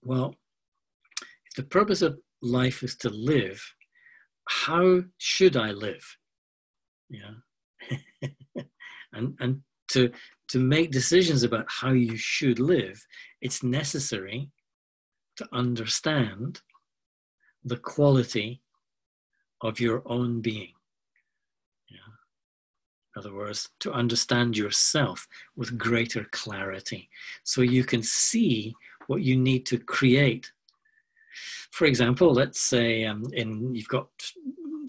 well if the purpose of life is to live how should I live? Yeah. and and to to make decisions about how you should live, it's necessary to understand the quality of your own being. Yeah. In other words, to understand yourself with greater clarity so you can see what you need to create for example, let's say um, in you've got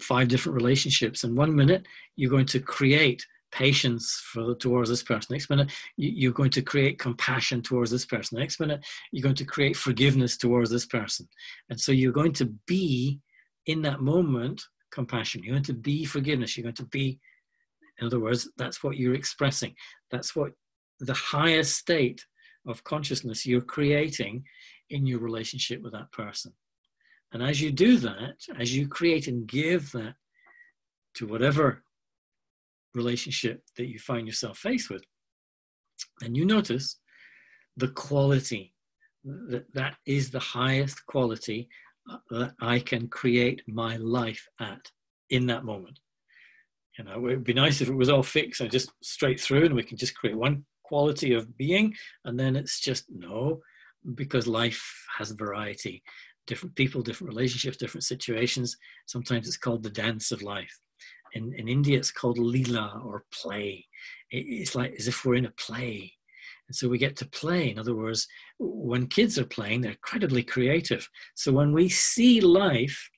five different relationships, and one minute you're going to create patience for towards this person. Next minute you, are going to create compassion towards this person. Next minute you're going to create forgiveness towards this person, and so you're going to be in that moment compassion. You're going to be forgiveness. You're going to be, in other words, that's what you're expressing. That's what the highest state of consciousness you're creating in your relationship with that person. And as you do that, as you create and give that to whatever relationship that you find yourself faced with, and you notice the quality that that is the highest quality uh, that I can create my life at in that moment. You know, it would be nice if it was all fixed and just straight through, and we can just create one quality of being, and then it's just no, because life has variety, different people, different relationships, different situations. Sometimes it's called the dance of life. In, in India, it's called lila or play. it's like as if we're in a play. And so we get to play. In other words, when kids are playing, they're incredibly creative. So when we see life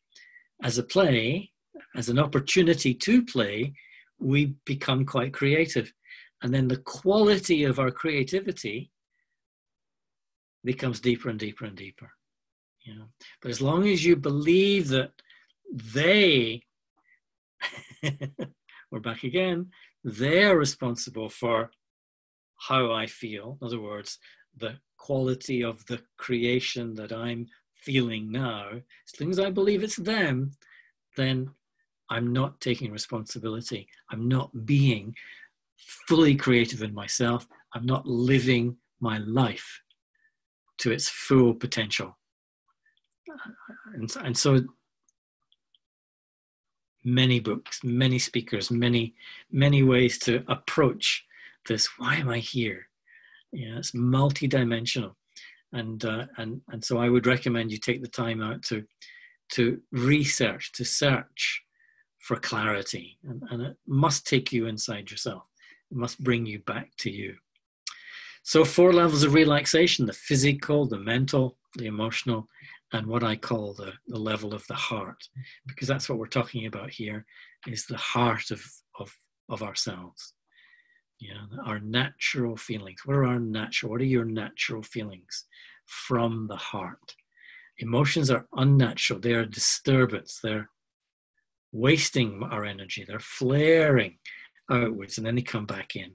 as a play, as an opportunity to play, we become quite creative. And then the quality of our creativity becomes deeper and deeper and deeper. You know, but as long as you believe that they, we're back again, they're responsible for how I feel. In other words, the quality of the creation that I'm feeling now, as long as I believe it's them, then I'm not taking responsibility. I'm not being fully creative in myself. I'm not living my life to its full potential. And, and so many books, many speakers, many, many ways to approach this. Why am I here? Yeah, it's multidimensional. And, uh, and, and so I would recommend you take the time out to, to research, to search for clarity. And, and it must take you inside yourself. Must bring you back to you. So, four levels of relaxation the physical, the mental, the emotional, and what I call the, the level of the heart, because that's what we're talking about here is the heart of, of, of ourselves. Yeah, our natural feelings. What are our natural? What are your natural feelings from the heart? Emotions are unnatural. They are disturbance. They're wasting our energy. They're flaring outwards and then they come back in.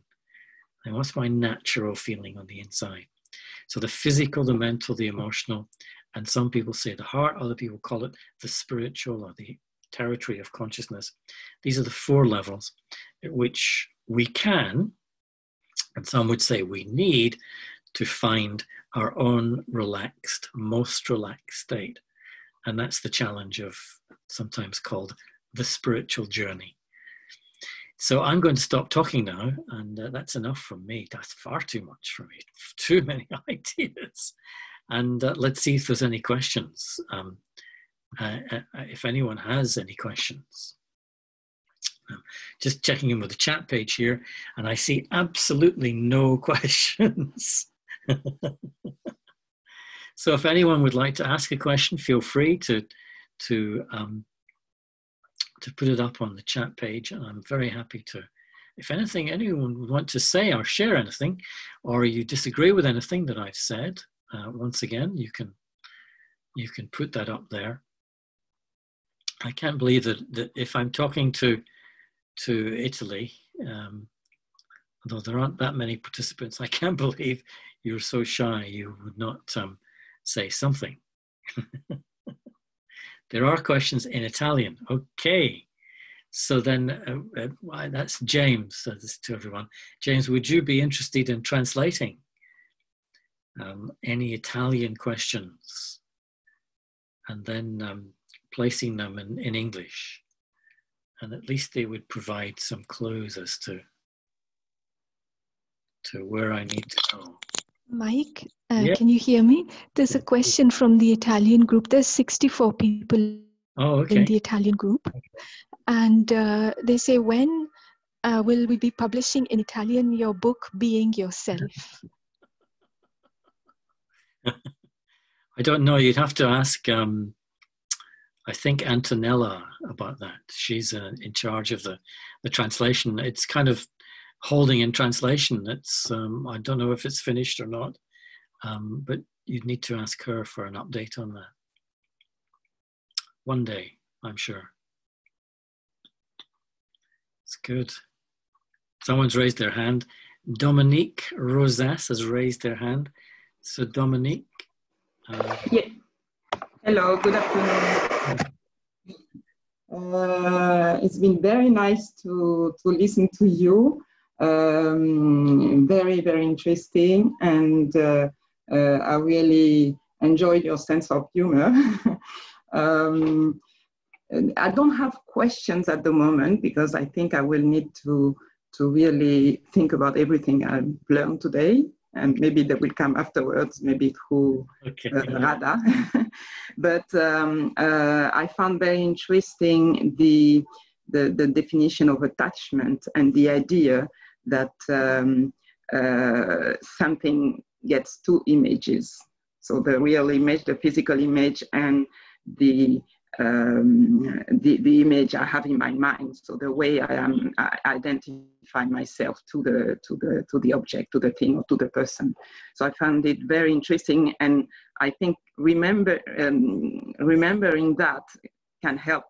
And what's my natural feeling on the inside? So the physical, the mental, the emotional, and some people say the heart, other people call it the spiritual or the territory of consciousness. These are the four levels at which we can, and some would say we need, to find our own relaxed, most relaxed state. And that's the challenge of sometimes called the spiritual journey. So I'm going to stop talking now, and uh, that's enough from me. That's far too much for me. Too many ideas. And uh, let's see if there's any questions. Um, uh, uh if anyone has any questions. Um, just checking in with the chat page here, and I see absolutely no questions. so if anyone would like to ask a question, feel free to to um, to put it up on the chat page, and I'm very happy to. If anything, anyone would want to say or share anything, or you disagree with anything that I've said, uh, once again, you can you can put that up there. I can't believe that, that if I'm talking to to Italy, um, although there aren't that many participants, I can't believe you're so shy you would not um, say something. there are questions in Italian. Okay. So then uh, uh, that's James, to everyone. James, would you be interested in translating um, any Italian questions and then um, placing them in, in English? And at least they would provide some clues as to to where I need to go. Mike, uh, yeah. can you hear me? There's a question from the Italian group. There's 64 people oh, okay. in the Italian group. And uh, they say, when uh, will we be publishing in Italian your book, Being Yourself? I don't know. You'd have to ask, um, I think, Antonella about that. She's uh, in charge of the, the translation. It's kind of holding in translation. It's um, I don't know if it's finished or not, um, but you'd need to ask her for an update on that. One day, I'm sure. It's good. Someone's raised their hand. Dominique Rosas has raised their hand. So Dominique. Uh, yeah. Hello, good afternoon. Uh, it's been very nice to, to listen to you um, very, very interesting. And uh, uh, I really enjoyed your sense of humor. um, I don't have questions at the moment because I think I will need to, to really think about everything I've learned today. And maybe that will come afterwards, maybe through okay. uh, Radha. but um, uh, I found very interesting the, the, the definition of attachment and the idea that um, uh, something gets two images. So the real image, the physical image, and the um, the, the image I have in my mind. So the way I am I identify myself to the to the to the object, to the thing, or to the person. So I found it very interesting, and I think remember um, remembering that can help,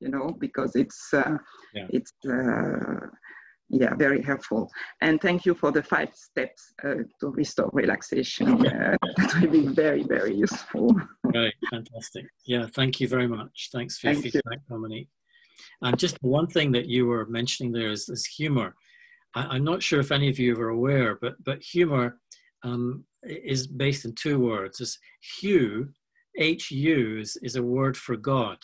you know, because it's uh, yeah. it's. Uh, yeah, very helpful. And thank you for the five steps uh, to restore relaxation. Uh, that will be very, very useful. Right, fantastic. Yeah, thank you very much. Thanks for your thank feedback, you. Dominique. And just one thing that you were mentioning there is, is humor. I, am not sure if any of you are aware, but, but humor um, is based in two words. Is Hu, H-U is, is a word for God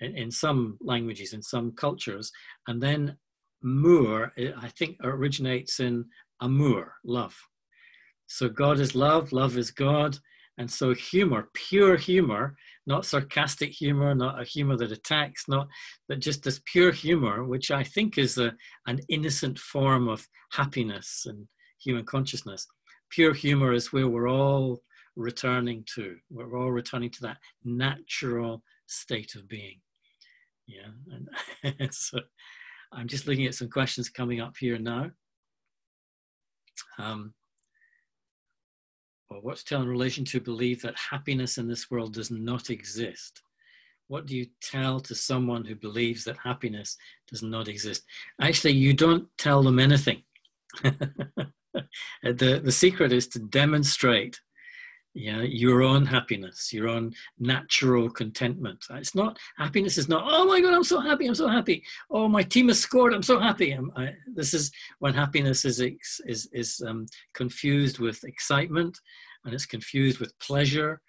in, in some languages, in some cultures. And then Moor, I think, originates in amour, love. So God is love, love is God. And so humor, pure humor, not sarcastic humor, not a humor that attacks, not but just this pure humor, which I think is a, an innocent form of happiness and human consciousness. Pure humor is where we're all returning to. We're all returning to that natural state of being. Yeah, and so I'm just looking at some questions coming up here now. Um, well, what's tell in relation to believe that happiness in this world does not exist? What do you tell to someone who believes that happiness does not exist? Actually, you don't tell them anything. the, the secret is to demonstrate yeah your own happiness your own natural contentment. It's not happiness is not oh my god i'm so happy i'm so happy. Oh my team has scored i'm so happy. I'm, I, this is when happiness is is is um, confused with excitement and it's confused with pleasure.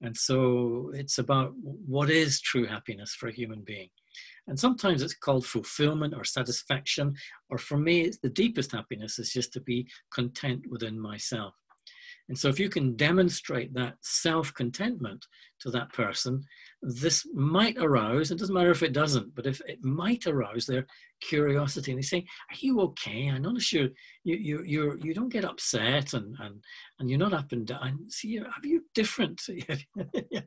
And so it's about what is true happiness for a human being. And sometimes it's called fulfillment or satisfaction or for me it's the deepest happiness is just to be content within myself and so, if you can demonstrate that self contentment to that person, this might arouse, it doesn't matter if it doesn't, but if it might arouse their curiosity and they say, Are you okay? I notice you you you you you don't get upset and and and you're not up and down. See, have you different? yeah.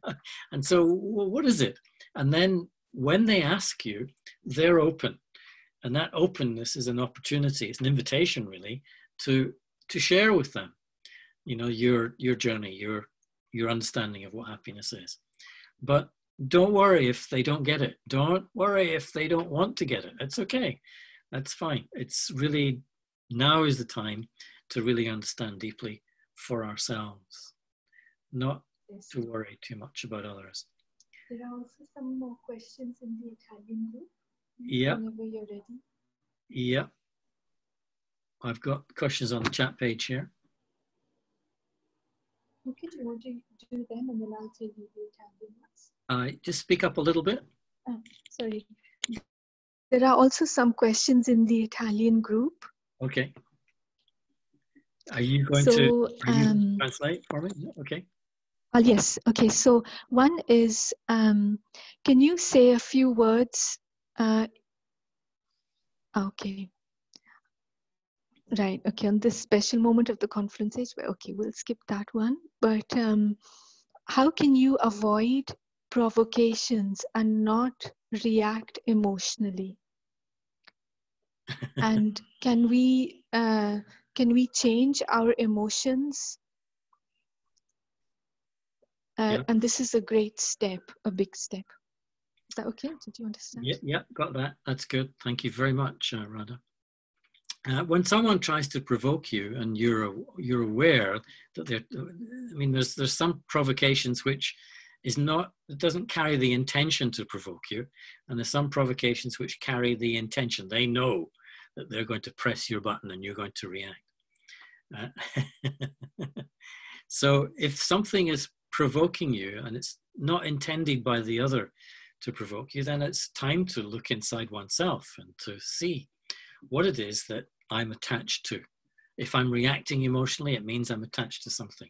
And so, well, what is it? And then when they ask you, they're open. And that openness is an opportunity, it's an invitation really to to share with them you know your your journey your your understanding of what happiness is. But don't worry if they don't get it. Don't worry if they don't want to get it. It's okay. That's fine. It's really now is the time to really understand deeply for ourselves not to worry too much about others. There are also some more questions in the italian group? Yeah. Whenever you're ready. Yeah. I've got questions on the chat page here Do you want to do them and then I'll tell you the Italian ones? Uh, just speak up a little bit. Oh, sorry. There are also some questions in the Italian group. Okay. Are you going so, to um, translate for me? Okay. Uh, yes. Okay. So one is, um, can you say a few words? Uh, okay. Right. Okay. On this special moment of the conference age, okay, we'll skip that one. But um, how can you avoid provocations and not react emotionally? and can we uh, can we change our emotions? Uh, yeah. And this is a great step, a big step. Is that okay? Did you understand? Yeah, yeah, got that. That's good. Thank you very much, uh, Radha. Uh, when someone tries to provoke you and you're you're aware that they're i mean there's there's some provocations which is not it doesn't carry the intention to provoke you and there's some provocations which carry the intention. They know that they're going to press your button and you're going to react. Uh, so if something is provoking you and it's not intended by the other to provoke you then it's time to look inside oneself and to see what it is that I'm attached to. If I'm reacting emotionally, it means I'm attached to something.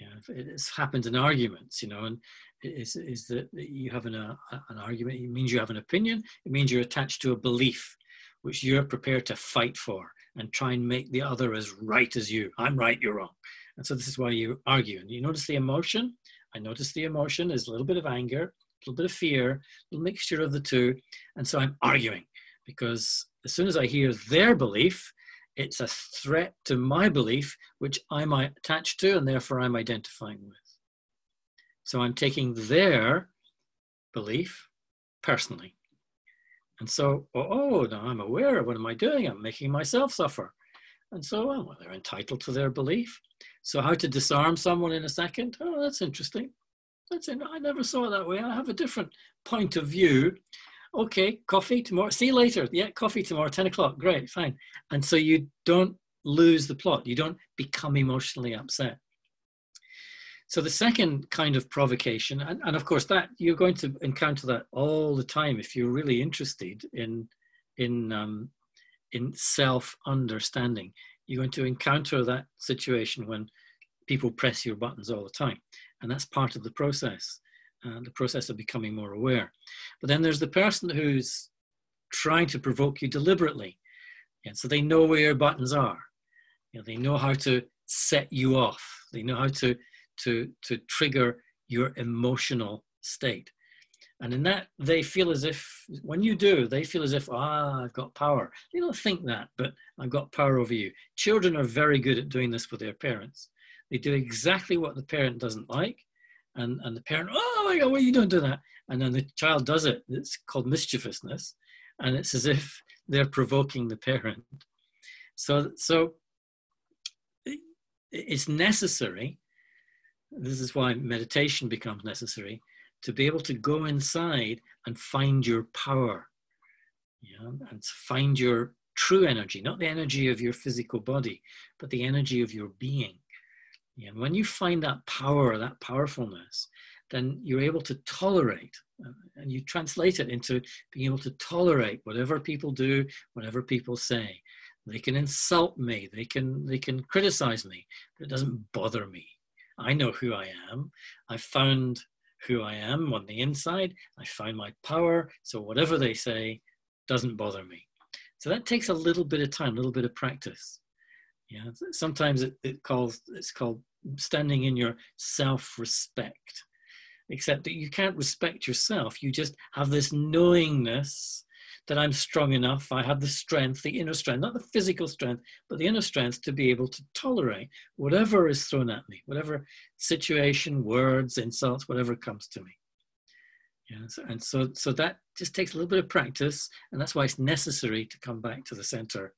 Yeah, it's happened in arguments, you know, and is is that you have an uh, an argument? It means you have an opinion. It means you're attached to a belief, which you're prepared to fight for and try and make the other as right as you. I'm right, you're wrong. And so this is why you argue. And you notice the emotion. I notice the emotion is a little bit of anger, a little bit of fear, a little mixture of the two. And so I'm arguing because as soon as I hear their belief, it's a threat to my belief, which I'm attached to and therefore I'm identifying with. So I'm taking their belief personally. And so, oh, oh, now I'm aware of what am I doing? I'm making myself suffer. And so, well, they're entitled to their belief. So, how to disarm someone in a second? Oh, that's interesting. That's it. I never saw it that way. I have a different point of view okay, coffee tomorrow. See you later. Yeah, coffee tomorrow, 10 o'clock. Great, fine. And so you don't lose the plot. You don't become emotionally upset. So the second kind of provocation, and, and of course that you're going to encounter that all the time if you're really interested in in um, in self-understanding. You're going to encounter that situation when people press your buttons all the time, and that's part of the process uh, the process of becoming more aware. But then there's the person who's trying to provoke you deliberately. And so they know where your buttons are. You know, they know how to set you off. They know how to, to, to trigger your emotional state. And in that, they feel as if, when you do, they feel as if, ah, I've got power. They don't think that, but I've got power over you. Children are very good at doing this with their parents. They do exactly what the parent doesn't like, and, and the parent, oh my God, what are you doing to that? And then the child does it. It's called mischievousness. And it's as if they're provoking the parent. So, so it's necessary. This is why meditation becomes necessary to be able to go inside and find your power, you know, and find your true energy, not the energy of your physical body, but the energy of your being. And when you find that power, that powerfulness, then you're able to tolerate, uh, and you translate it into being able to tolerate whatever people do, whatever people say. They can insult me, they can they can criticize me, but it doesn't bother me. I know who I am. I found who I am on the inside. I find my power. So whatever they say doesn't bother me. So that takes a little bit of time, a little bit of practice. Yeah, sometimes it, it calls it's called standing in your self-respect. Except that you can't respect yourself. You just have this knowingness that I'm strong enough. I have the strength, the inner strength, not the physical strength, but the inner strength to be able to tolerate whatever is thrown at me, whatever situation, words, insults, whatever comes to me. Yes, and so so that just takes a little bit of practice, and that's why it's necessary to come back to the center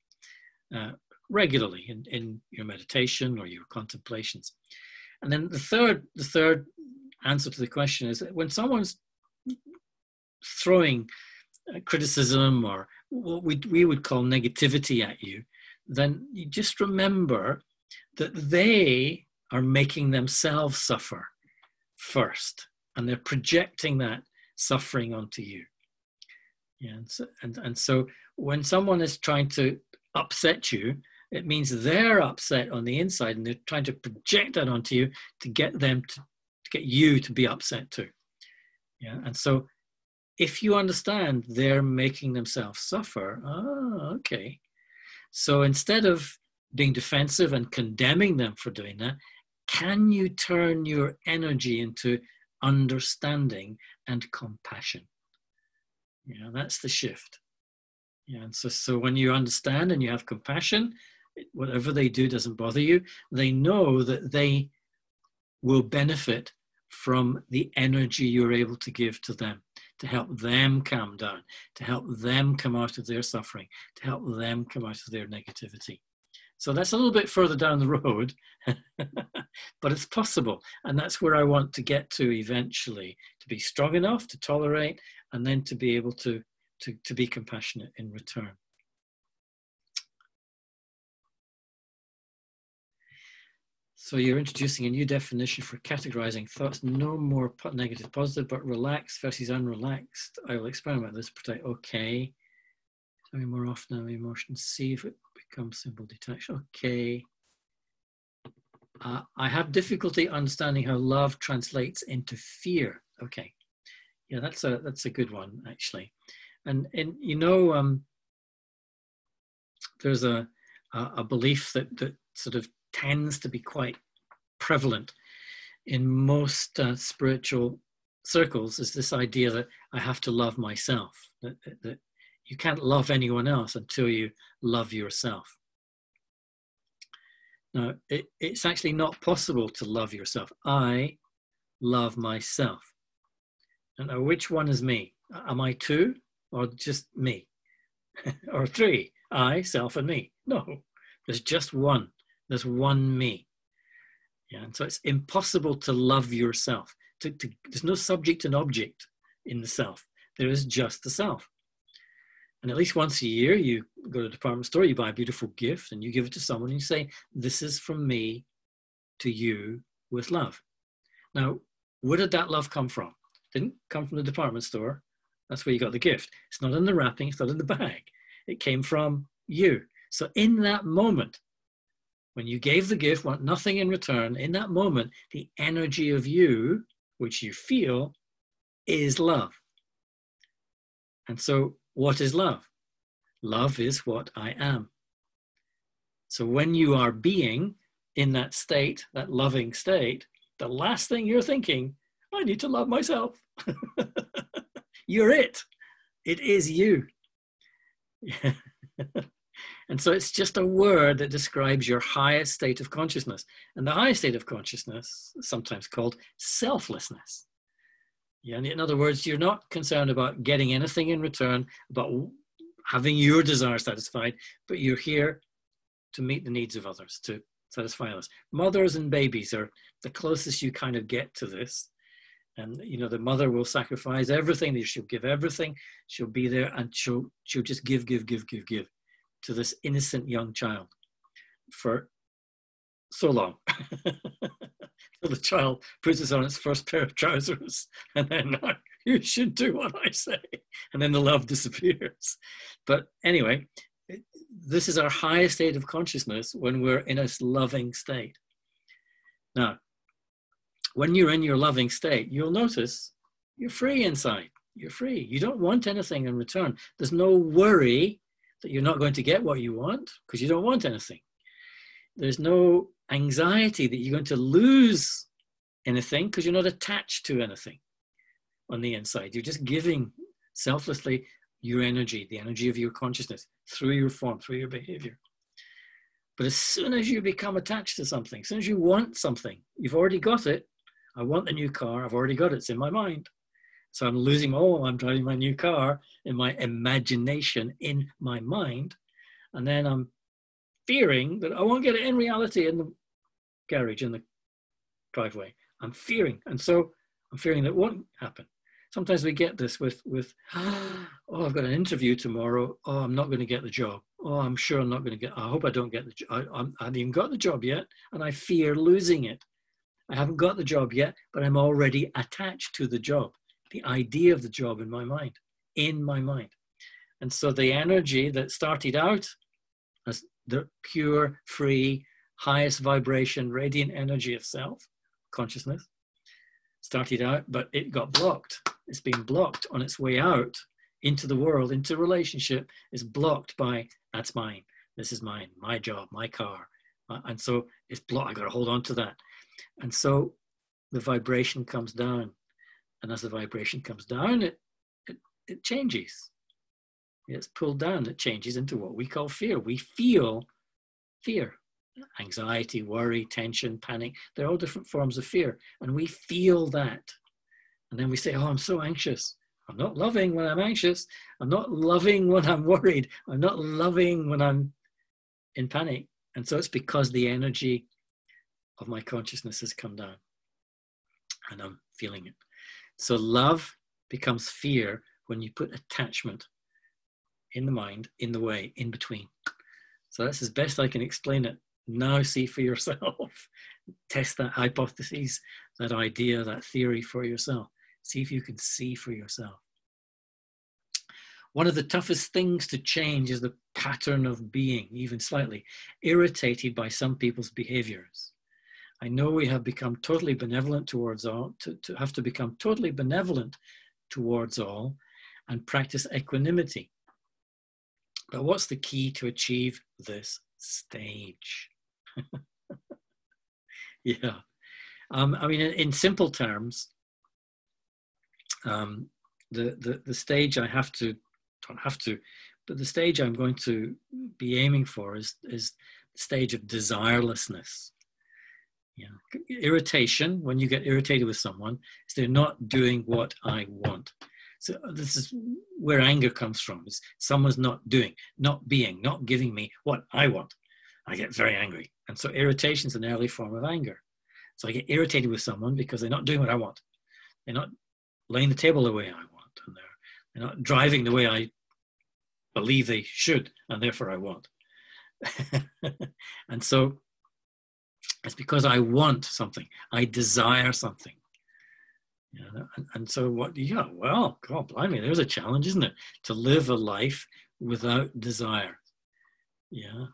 uh, regularly in, in your meditation or your contemplations. And then the third the third answer to the question is that when someone's throwing uh, criticism or what we, we would call negativity at you, then you just remember that they are making themselves suffer first and they're projecting that suffering onto you. Yeah, and, so, and, and so when someone is trying to upset you, it means they're upset on the inside and they're trying to project that onto you to get them to, to get you to be upset too. Yeah, and so if you understand they're making themselves suffer, oh, okay. So instead of being defensive and condemning them for doing that, can you turn your energy into understanding and compassion? Know, that's the shift. Yeah, and so, so when you understand and you have compassion, whatever they do doesn't bother you. They know that they will benefit from the energy you're able to give to them to help them calm down, to help them come out of their suffering, to help them come out of their negativity. So that's a little bit further down the road, but it's possible. And that's where I want to get to eventually to be strong enough to tolerate and then to be able to, to, to be compassionate in return. So you're introducing a new definition for categorizing thoughts. No more negative, positive, but relaxed versus unrelaxed. I will experiment this. Protect. Okay. Tell me more often emotions. See if it becomes simple detection. Okay. Uh, I have difficulty understanding how love translates into fear. Okay. Yeah, that's a that's a good one actually. And and you know, um, there's a a, a belief that that sort of tends to be quite prevalent in most uh, spiritual circles is this idea that I have to love myself, that, that, that you can't love anyone else until you love yourself. Now, it, it's actually not possible to love yourself. I love myself. And now, which one is me? Am I two or just me? or three? I, self, and me. No, there's just one. There's one me. Yeah, and so it's impossible to love yourself. To, to, there's no subject and object in the self. There is just the self. And at least once a year, you go to the department store, you buy a beautiful gift, and you give it to someone, and you say, This is from me to you with love. Now, where did that love come from? didn't come from the department store. That's where you got the gift. It's not in the wrapping, it's not in the bag. It came from you. So, in that moment, when you gave the gift, want nothing in return, in that moment, the energy of you, which you feel, is love. And so, what is love? Love is what I am. So, when you are being in that state, that loving state, the last thing you're thinking, I need to love myself. you're it. It is you. And so it's just a word that describes your highest state of consciousness. And the highest state of consciousness, sometimes called selflessness. Yeah, in other words, you're not concerned about getting anything in return, about having your desire satisfied, but you're here to meet the needs of others, to satisfy others. Mothers and babies are the closest you kind of get to this. And you know, the mother will sacrifice everything, she'll give everything, she'll be there and she'll she'll just give, give, give, give, give to this innocent young child for so long. so the child puts on its first pair of trousers and then ah, you should do what I say. And then the love disappears. But anyway, this is our highest state of consciousness when we're in a loving state. Now, when you're in your loving state, you'll notice you're free inside. You're free. You don't want anything in return. There's no worry that you're not going to get what you want because you don't want anything. There's no anxiety that you're going to lose anything because you're not attached to anything on the inside. You're just giving selflessly your energy, the energy of your consciousness through your form, through your behavior. But as soon as you become attached to something, as soon as you want something, you've already got it. I want the new car, I've already got it, it's in my mind. So I'm losing, oh, I'm driving my new car in my imagination, in my mind. And then I'm fearing that I won't get it in reality in the garage, in the driveway. I'm fearing. And so I'm fearing that won't happen sometimes we get this with with oh i've got an interview tomorrow oh i'm not going to get the job oh i'm sure i'm not going to get i hope i don't get the job I, i haven't even got the job yet and i fear losing it i haven't got the job yet but i'm already attached to the job the idea of the job in my mind in my mind and so the energy that started out as the pure free highest vibration radiant energy of self consciousness started out but it got blocked it's been blocked on its way out into the world, into relationship, is blocked by that's mine, this is mine, my job, my car. Uh, and so it's blocked. I got to hold on to that. And so the vibration comes down. And as the vibration comes down, it, it, it changes. It's pulled down, it changes into what we call fear. We feel fear, anxiety, worry, tension, panic. They're all different forms of fear. And we feel that. And then we say, Oh, I'm so anxious. I'm not loving when I'm anxious. I'm not loving when I'm worried. I'm not loving when I'm in panic. And so it's because the energy of my consciousness has come down and I'm feeling it. So love becomes fear when you put attachment in the mind, in the way, in between. So that's as best I can explain it. Now see for yourself. Test that hypothesis, that idea, that theory for yourself. See if you can see for yourself. One of the toughest things to change is the pattern of being, even slightly irritated by some people's behaviors. I know we have become totally benevolent towards all, to, to have to become totally benevolent towards all and practice equanimity. But what's the key to achieve this stage? yeah. Um, I mean, in, in simple terms, um, the, the, the stage I have to, don't have to, but the stage I'm going to be aiming for is, is the stage of desirelessness. Yeah. Irritation, when you get irritated with someone, is they're not doing what I want. So this is where anger comes from. Is someone's not doing, not being, not giving me what I want. I get very angry. And so irritation is an early form of anger. So I get irritated with someone because they're not doing what I want. They're not laying the table the way I want, and they're, they're not driving the way I believe they should, and therefore I want. and so it's because I want something, I desire something. Yeah, and, and so what, yeah, well, God, blimey, there's a challenge, isn't it? To live a life without desire. Yeah,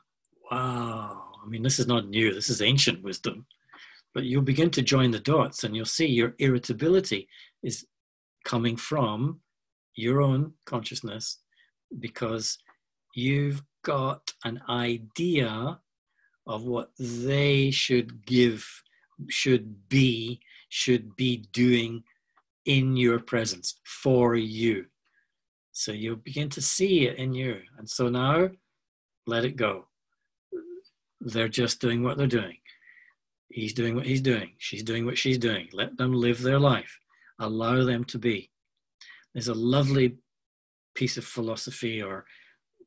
wow. I mean, this is not new, this is ancient wisdom. But you'll begin to join the dots and you'll see your irritability is coming from your own consciousness because you've got an idea of what they should give, should be, should be doing in your presence for you. So you begin to see it in you. And so now let it go. They're just doing what they're doing. He's doing what he's doing. She's doing what she's doing. Let them live their life allow them to be. There's a lovely piece of philosophy or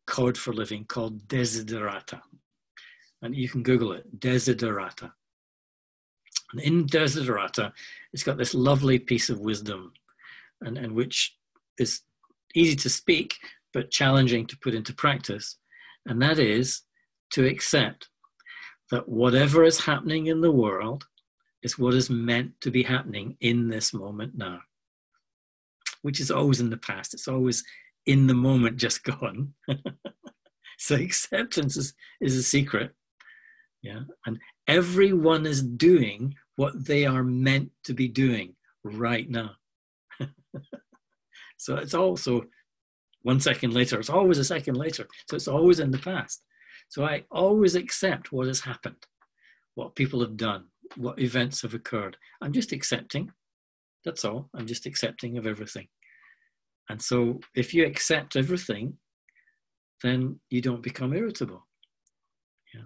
code for living called desiderata. And you can Google it, desiderata. And in desiderata, it's got this lovely piece of wisdom, and, and which is easy to speak, but challenging to put into practice. And that is to accept that whatever is happening in the world is what is meant to be happening in this moment now, which is always in the past. It's always in the moment just gone. so acceptance is, is a secret. Yeah. And everyone is doing what they are meant to be doing right now. so it's also one second later, it's always a second later. So it's always in the past. So I always accept what has happened, what people have done, what events have occurred. I'm just accepting. That's all. I'm just accepting of everything. And so if you accept everything, then you don't become irritable.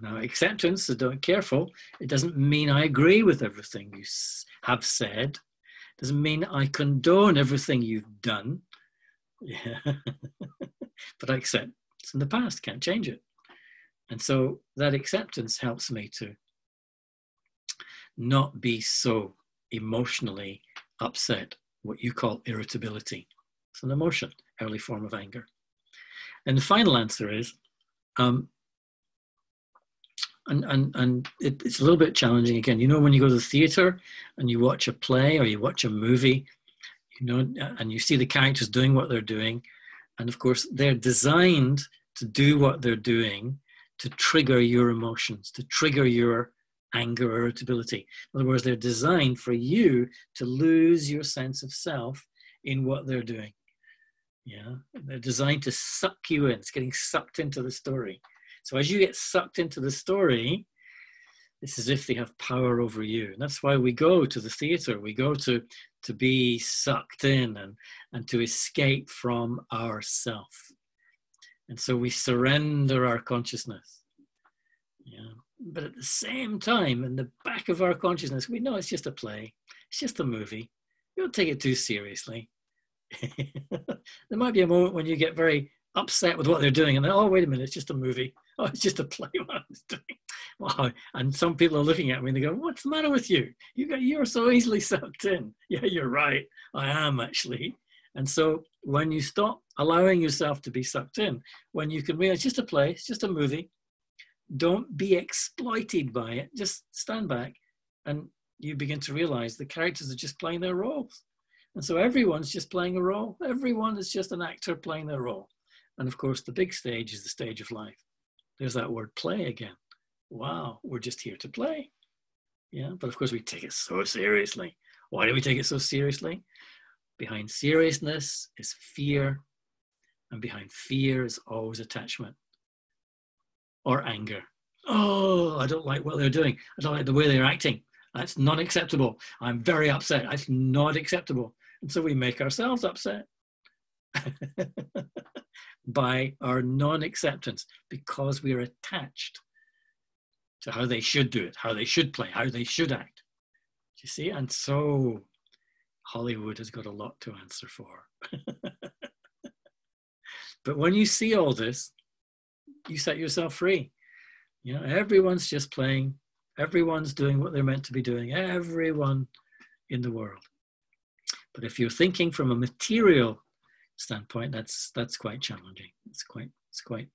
Now, acceptance, so don't careful, it doesn't mean I agree with everything you have said. It doesn't mean I condone everything you've done. Yeah. but I accept it's in the past, can't change it. And so that acceptance helps me to not be so emotionally upset, what you call irritability. It's an emotion, early form of anger. And the final answer is, um, and, and, and it, it's a little bit challenging again. You know, when you go to the theater and you watch a play or you watch a movie, you know, and you see the characters doing what they're doing, and of course, they're designed to do what they're doing to trigger your emotions, to trigger your anger or irritability. In other words, they're designed for you to lose your sense of self in what they're doing. Yeah, they're designed to suck you in. It's getting sucked into the story. So as you get sucked into the story, it's as if they have power over you. And that's why we go to the theater. We go to to be sucked in and, and to escape from ourself. And so we surrender our consciousness. Yeah. But at the same time, in the back of our consciousness, we know it's just a play, it's just a movie. You don't take it too seriously. there might be a moment when you get very upset with what they're doing, and then, oh, wait a minute, it's just a movie. Oh, it's just a play what I was doing. Wow. And some people are looking at me and they go, What's the matter with you? You got you're so easily sucked in. Yeah, you're right. I am actually. And so when you stop allowing yourself to be sucked in, when you can realize it's just a play, it's just a movie, don't be exploited by it. Just stand back and you begin to realize the characters are just playing their roles. And so everyone's just playing a role. Everyone is just an actor playing their role. And of course, the big stage is the stage of life. There's that word play again. Wow, we're just here to play. Yeah, but of course, we take it so seriously. Why do we take it so seriously? Behind seriousness is fear, and behind fear is always attachment or anger. Oh, I don't like what they're doing. I don't like the way they're acting. That's not acceptable. I'm very upset. That's not acceptable. And so we make ourselves upset by our non acceptance because we are attached to how they should do it, how they should play, how they should act. Do you see? And so Hollywood has got a lot to answer for. but when you see all this, you set yourself free. You know, everyone's just playing, everyone's doing what they're meant to be doing, everyone in the world. But if you're thinking from a material standpoint, that's that's quite challenging. It's quite it's quite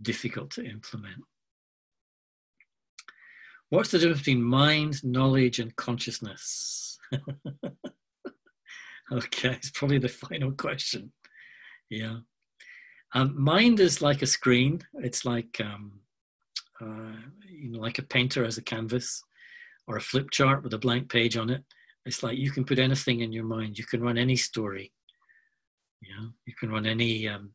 difficult to implement. What's the difference between mind, knowledge, and consciousness? okay, it's probably the final question. Yeah. Um, mind is like a screen. It's like um, uh, you know, like a painter has a canvas or a flip chart with a blank page on it. It's like you can put anything in your mind. You can run any story. Yeah, you can run any um,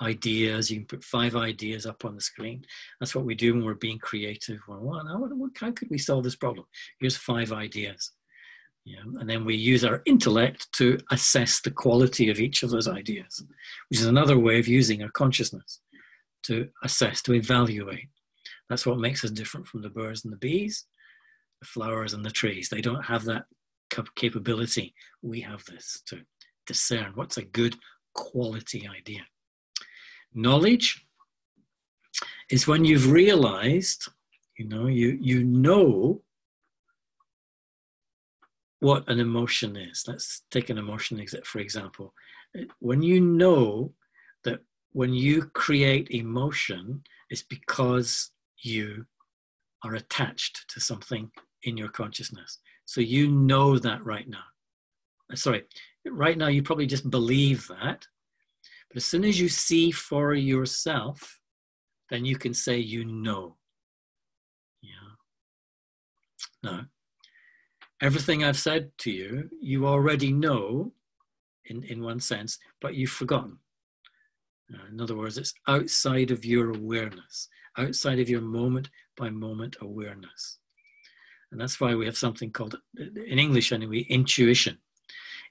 ideas. You can put five ideas up on the screen. That's what we do when we're being creative. Well, well how could we solve this problem? Here's five ideas. Yeah, and then we use our intellect to assess the quality of each of those ideas, which is another way of using our consciousness to assess, to evaluate. That's what makes us different from the birds and the bees, the flowers and the trees. They don't have that capability. We have this to discern what's a good quality idea. Knowledge is when you've realized, you know, you, you know what an emotion is. Let's take an emotion, for example. When you know that when you create emotion, it's because you are attached to something in your consciousness. So you know that right now. Uh, sorry, right now you probably just believe that. But as soon as you see for yourself, then you can say you know. Yeah. No. Everything I've said to you, you already know in, in one sense, but you've forgotten. Uh, in other words, it's outside of your awareness, outside of your moment by moment awareness. And that's why we have something called, in English anyway, intuition.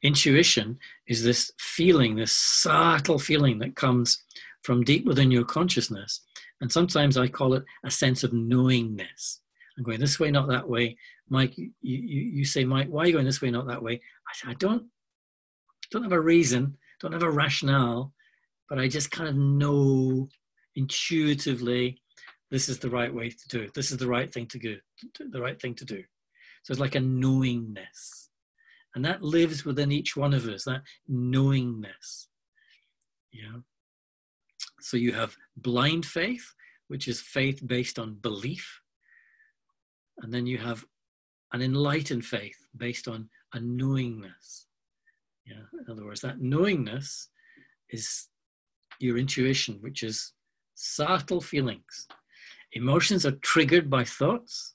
Intuition is this feeling, this subtle feeling that comes from deep within your consciousness. And sometimes I call it a sense of knowingness. I'm going this way, not that way. Mike, you, you, you say, Mike, why are you going this way, not that way? I say, I don't, don't have a reason, don't have a rationale, but I just kind of know intuitively this is the right way to do it. This is the right thing to do, the right thing to do. So it's like a knowingness. And that lives within each one of us, that knowingness. Yeah. So you have blind faith, which is faith based on belief. And then you have an enlightened faith based on a knowingness. Yeah. In other words, that knowingness is your intuition, which is subtle feelings Emotions are triggered by thoughts.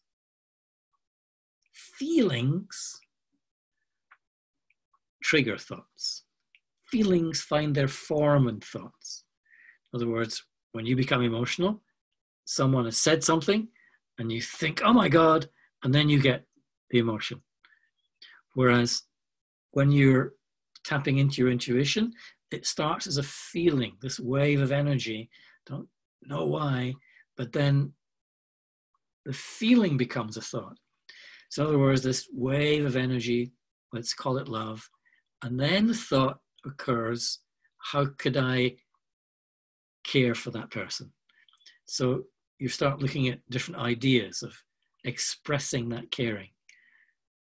Feelings trigger thoughts. Feelings find their form in thoughts. In other words, when you become emotional, someone has said something and you think, oh my God, and then you get the emotion. Whereas when you're tapping into your intuition, it starts as a feeling, this wave of energy. Don't know why, but then the feeling becomes a thought. So, in other words, this wave of energy, let's call it love, and then the thought occurs how could I care for that person? So, you start looking at different ideas of expressing that caring.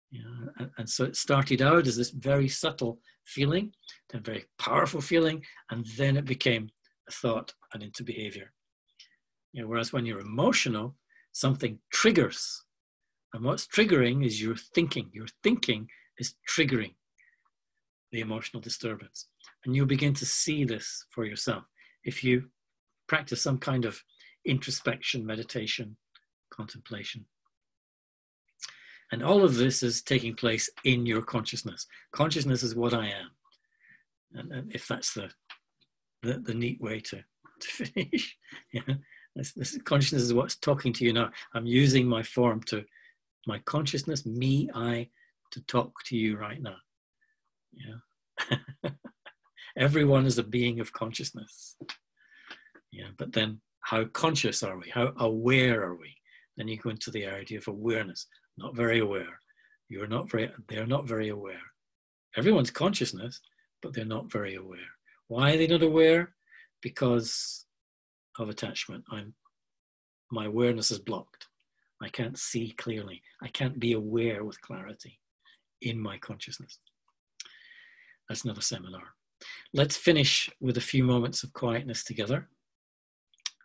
You know, and, and so it started out as this very subtle feeling, then very powerful feeling, and then it became a thought and into behavior. You know, whereas when you're emotional, something triggers. And what's triggering is your thinking. Your thinking is triggering the emotional disturbance. And you'll begin to see this for yourself if you practice some kind of introspection, meditation, contemplation. And all of this is taking place in your consciousness. Consciousness is what I am. And, if that's the, the, the neat way to, to finish, yeah. This, this consciousness is what's talking to you now. I'm using my form to, my consciousness, me, I, to talk to you right now. Yeah. Everyone is a being of consciousness. Yeah, but then how conscious are we? How aware are we? Then you go into the idea of awareness. Not very aware. You're not very, they're not very aware. Everyone's consciousness, but they're not very aware. Why are they not aware? Because of attachment. I'm my awareness is blocked. I can't see clearly. I can't be aware with clarity in my consciousness. That's another seminar. Let's finish with a few moments of quietness together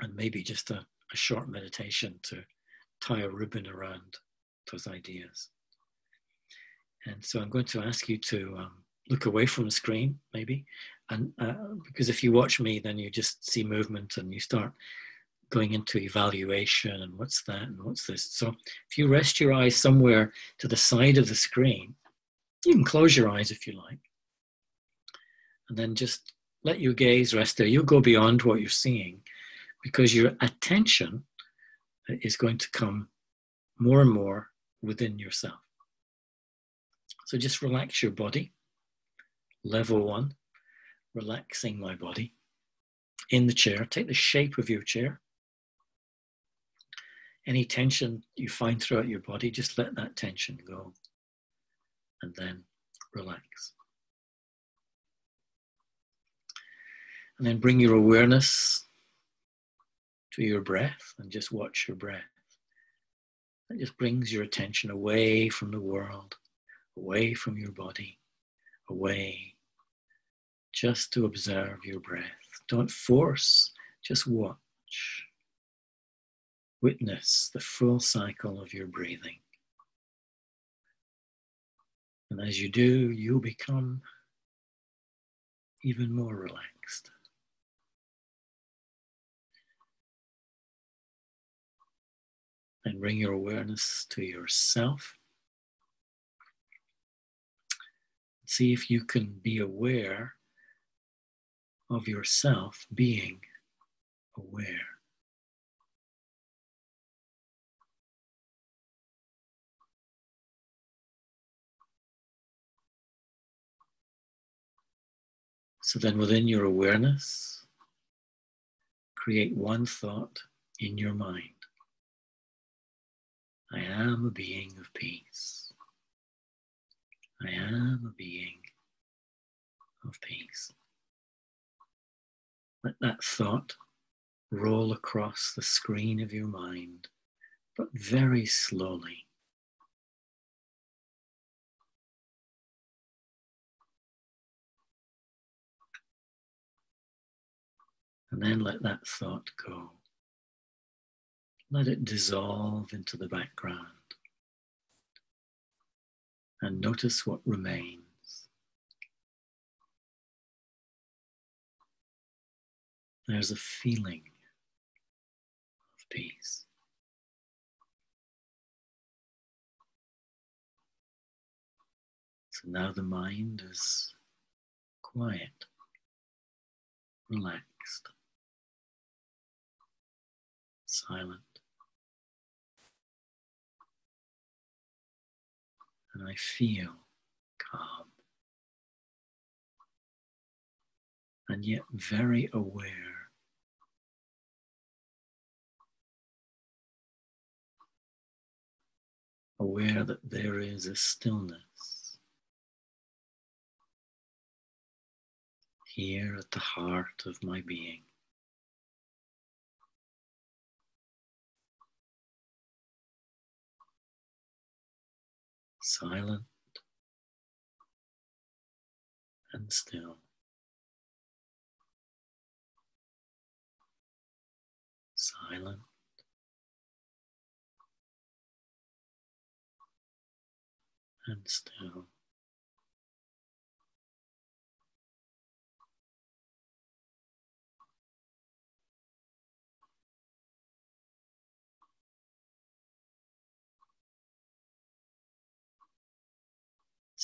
and maybe just a, a short meditation to tie a ribbon around those ideas. And so I'm going to ask you to um, look away from the screen, maybe, and uh, because if you watch me then you just see movement and you start going into evaluation and what's that and what's this so if you rest your eyes somewhere to the side of the screen you can close your eyes if you like and then just let your gaze rest there you'll go beyond what you're seeing because your attention is going to come more and more within yourself so just relax your body level one relaxing my body in the chair. Take the shape of your chair. Any tension you find throughout your body, just let that tension go and then relax. And then bring your awareness to your breath and just watch your breath. That just brings your attention away from the world, away from your body, away, just to observe your breath. Don't force, just watch. Witness the full cycle of your breathing. And as you do, you'll become even more relaxed. And bring your awareness to yourself. See if you can be aware of yourself being aware. So then, within your awareness, create one thought in your mind I am a being of peace. I am a being of peace. Let that thought roll across the screen of your mind, but very slowly. And then let that thought go. Let it dissolve into the background. And notice what remains. There's a feeling of peace. So now the mind is quiet, relaxed silent. And I feel calm. And yet very aware. Aware that there is a stillness here at the heart of my being. Silent and still. Silent and still.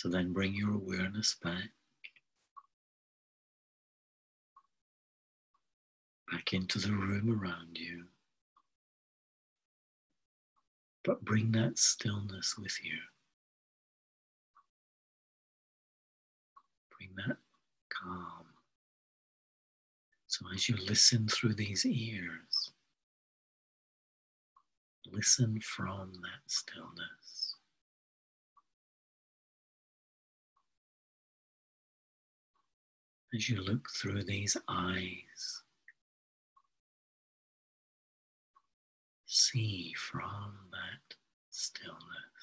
So then bring your awareness back. Back into the room around you. But bring that stillness with you. Bring that calm. So as you listen through these ears, listen from that stillness. As you look through these eyes. See from that stillness.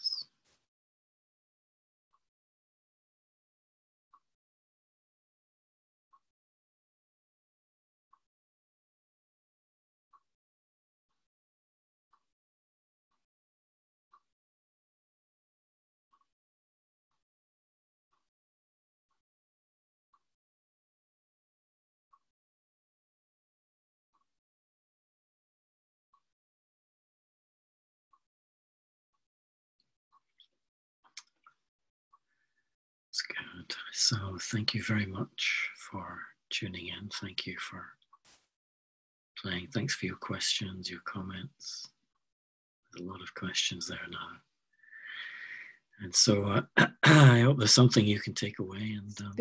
So, thank you very much for tuning in. Thank you for playing. Thanks for your questions, your comments. There's a lot of questions there now. And so, uh, I hope there's something you can take away. And, um,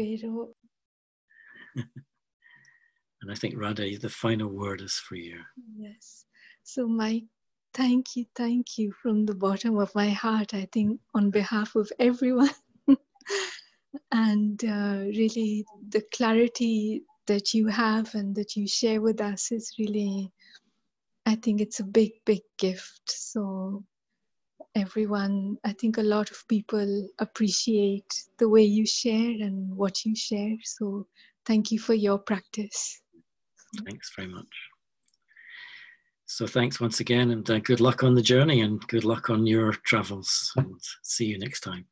and I think, Radha, the final word is for you. Yes. So, my thank you, thank you from the bottom of my heart. I think, on behalf of everyone and uh, really the clarity that you have and that you share with us is really I think it's a big, big gift. So everyone, I think a lot of people appreciate the way you share and what you share. So thank you for your practice. Thanks very much. So thanks once again, and uh, good luck on the journey, and good luck on your travels. And see you next time.